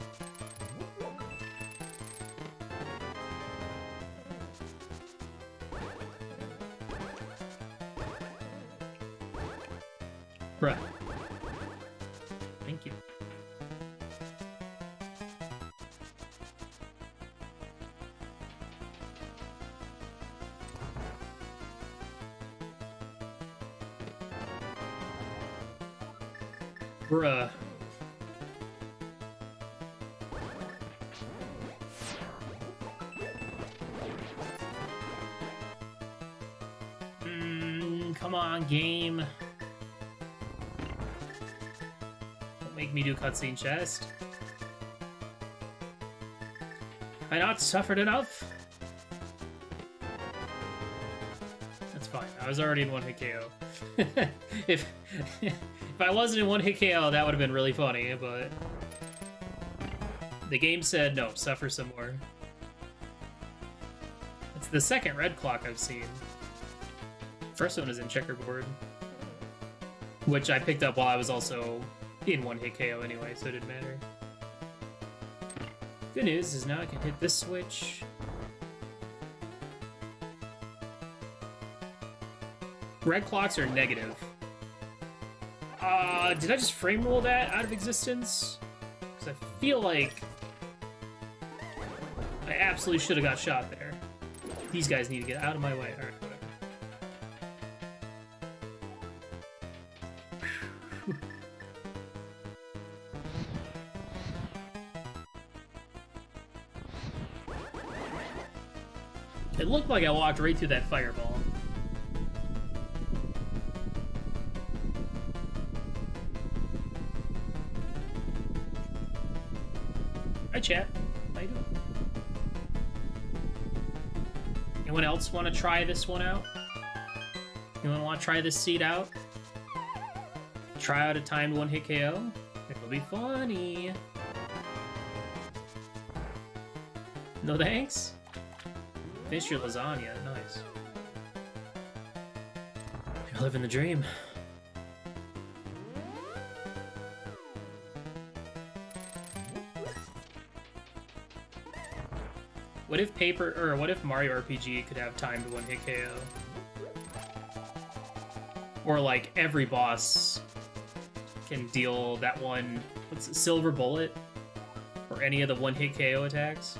Bruh. Thank you. Bruh. Come on, game. Don't make me do cutscene chest. I not suffered enough? That's fine. I was already in one hit KO. if if I wasn't in one hit KO, that would have been really funny, but the game said no, suffer some more. It's the second red clock I've seen. First one was in checkerboard, which I picked up while I was also in one hit KO anyway, so it didn't matter. Good news is now I can hit this switch. Red clocks are negative. Uh, did I just frame roll that out of existence? Because I feel like I absolutely should have got shot there. These guys need to get out of my way. Alright, whatever. Looked like I walked right through that fireball. Hi, chat. How you doing? Anyone else want to try this one out? Anyone want to try this seed out? Try out a timed one hit KO? It'll be funny. No thanks? Finish your lasagna. Nice. You're living the dream. What if paper or what if Mario RPG could have timed one hit KO? Or like every boss can deal that one what's it, silver bullet or any of the one hit KO attacks?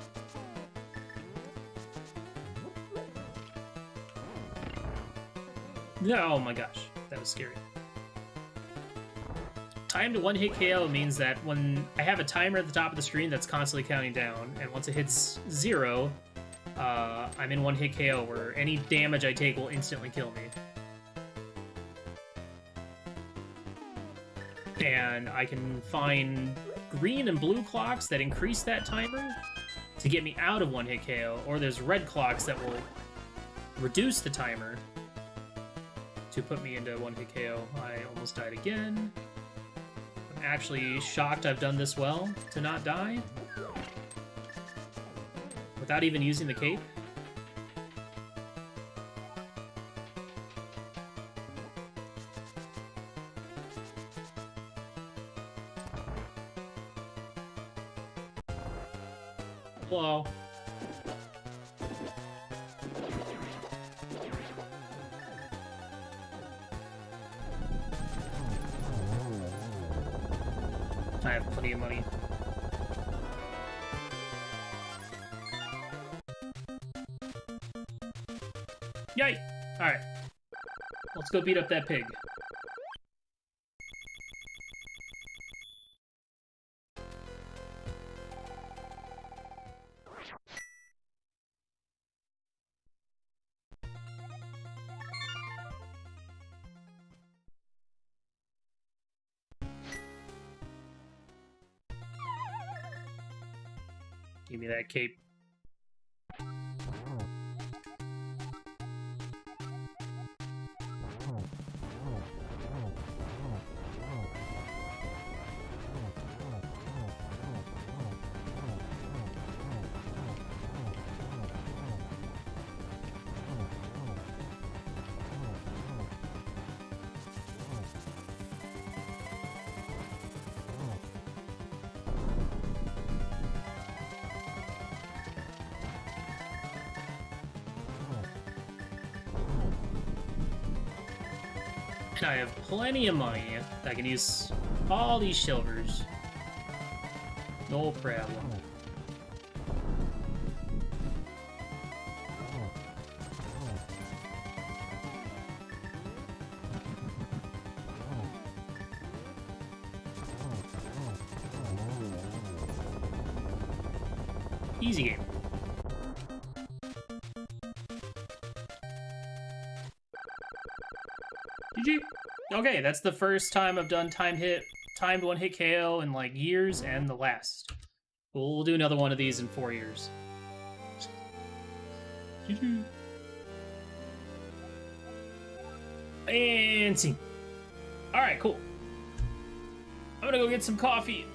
No, oh my gosh, that was scary. Time to one hit KO means that when I have a timer at the top of the screen that's constantly counting down, and once it hits zero, uh, I'm in one hit KO where any damage I take will instantly kill me. And I can find green and blue clocks that increase that timer to get me out of one hit KO, or there's red clocks that will reduce the timer to put me into one hit KO. I almost died again. I'm actually shocked I've done this well to not die. Without even using the cape. Go beat up that pig. Give me that cape. Plenty of money. I can use all these silvers. No problem. Okay, that's the first time I've done time hit, timed one hit KO in like years, and the last. We'll, we'll do another one of these in four years. And scene. All right, cool. I'm gonna go get some coffee.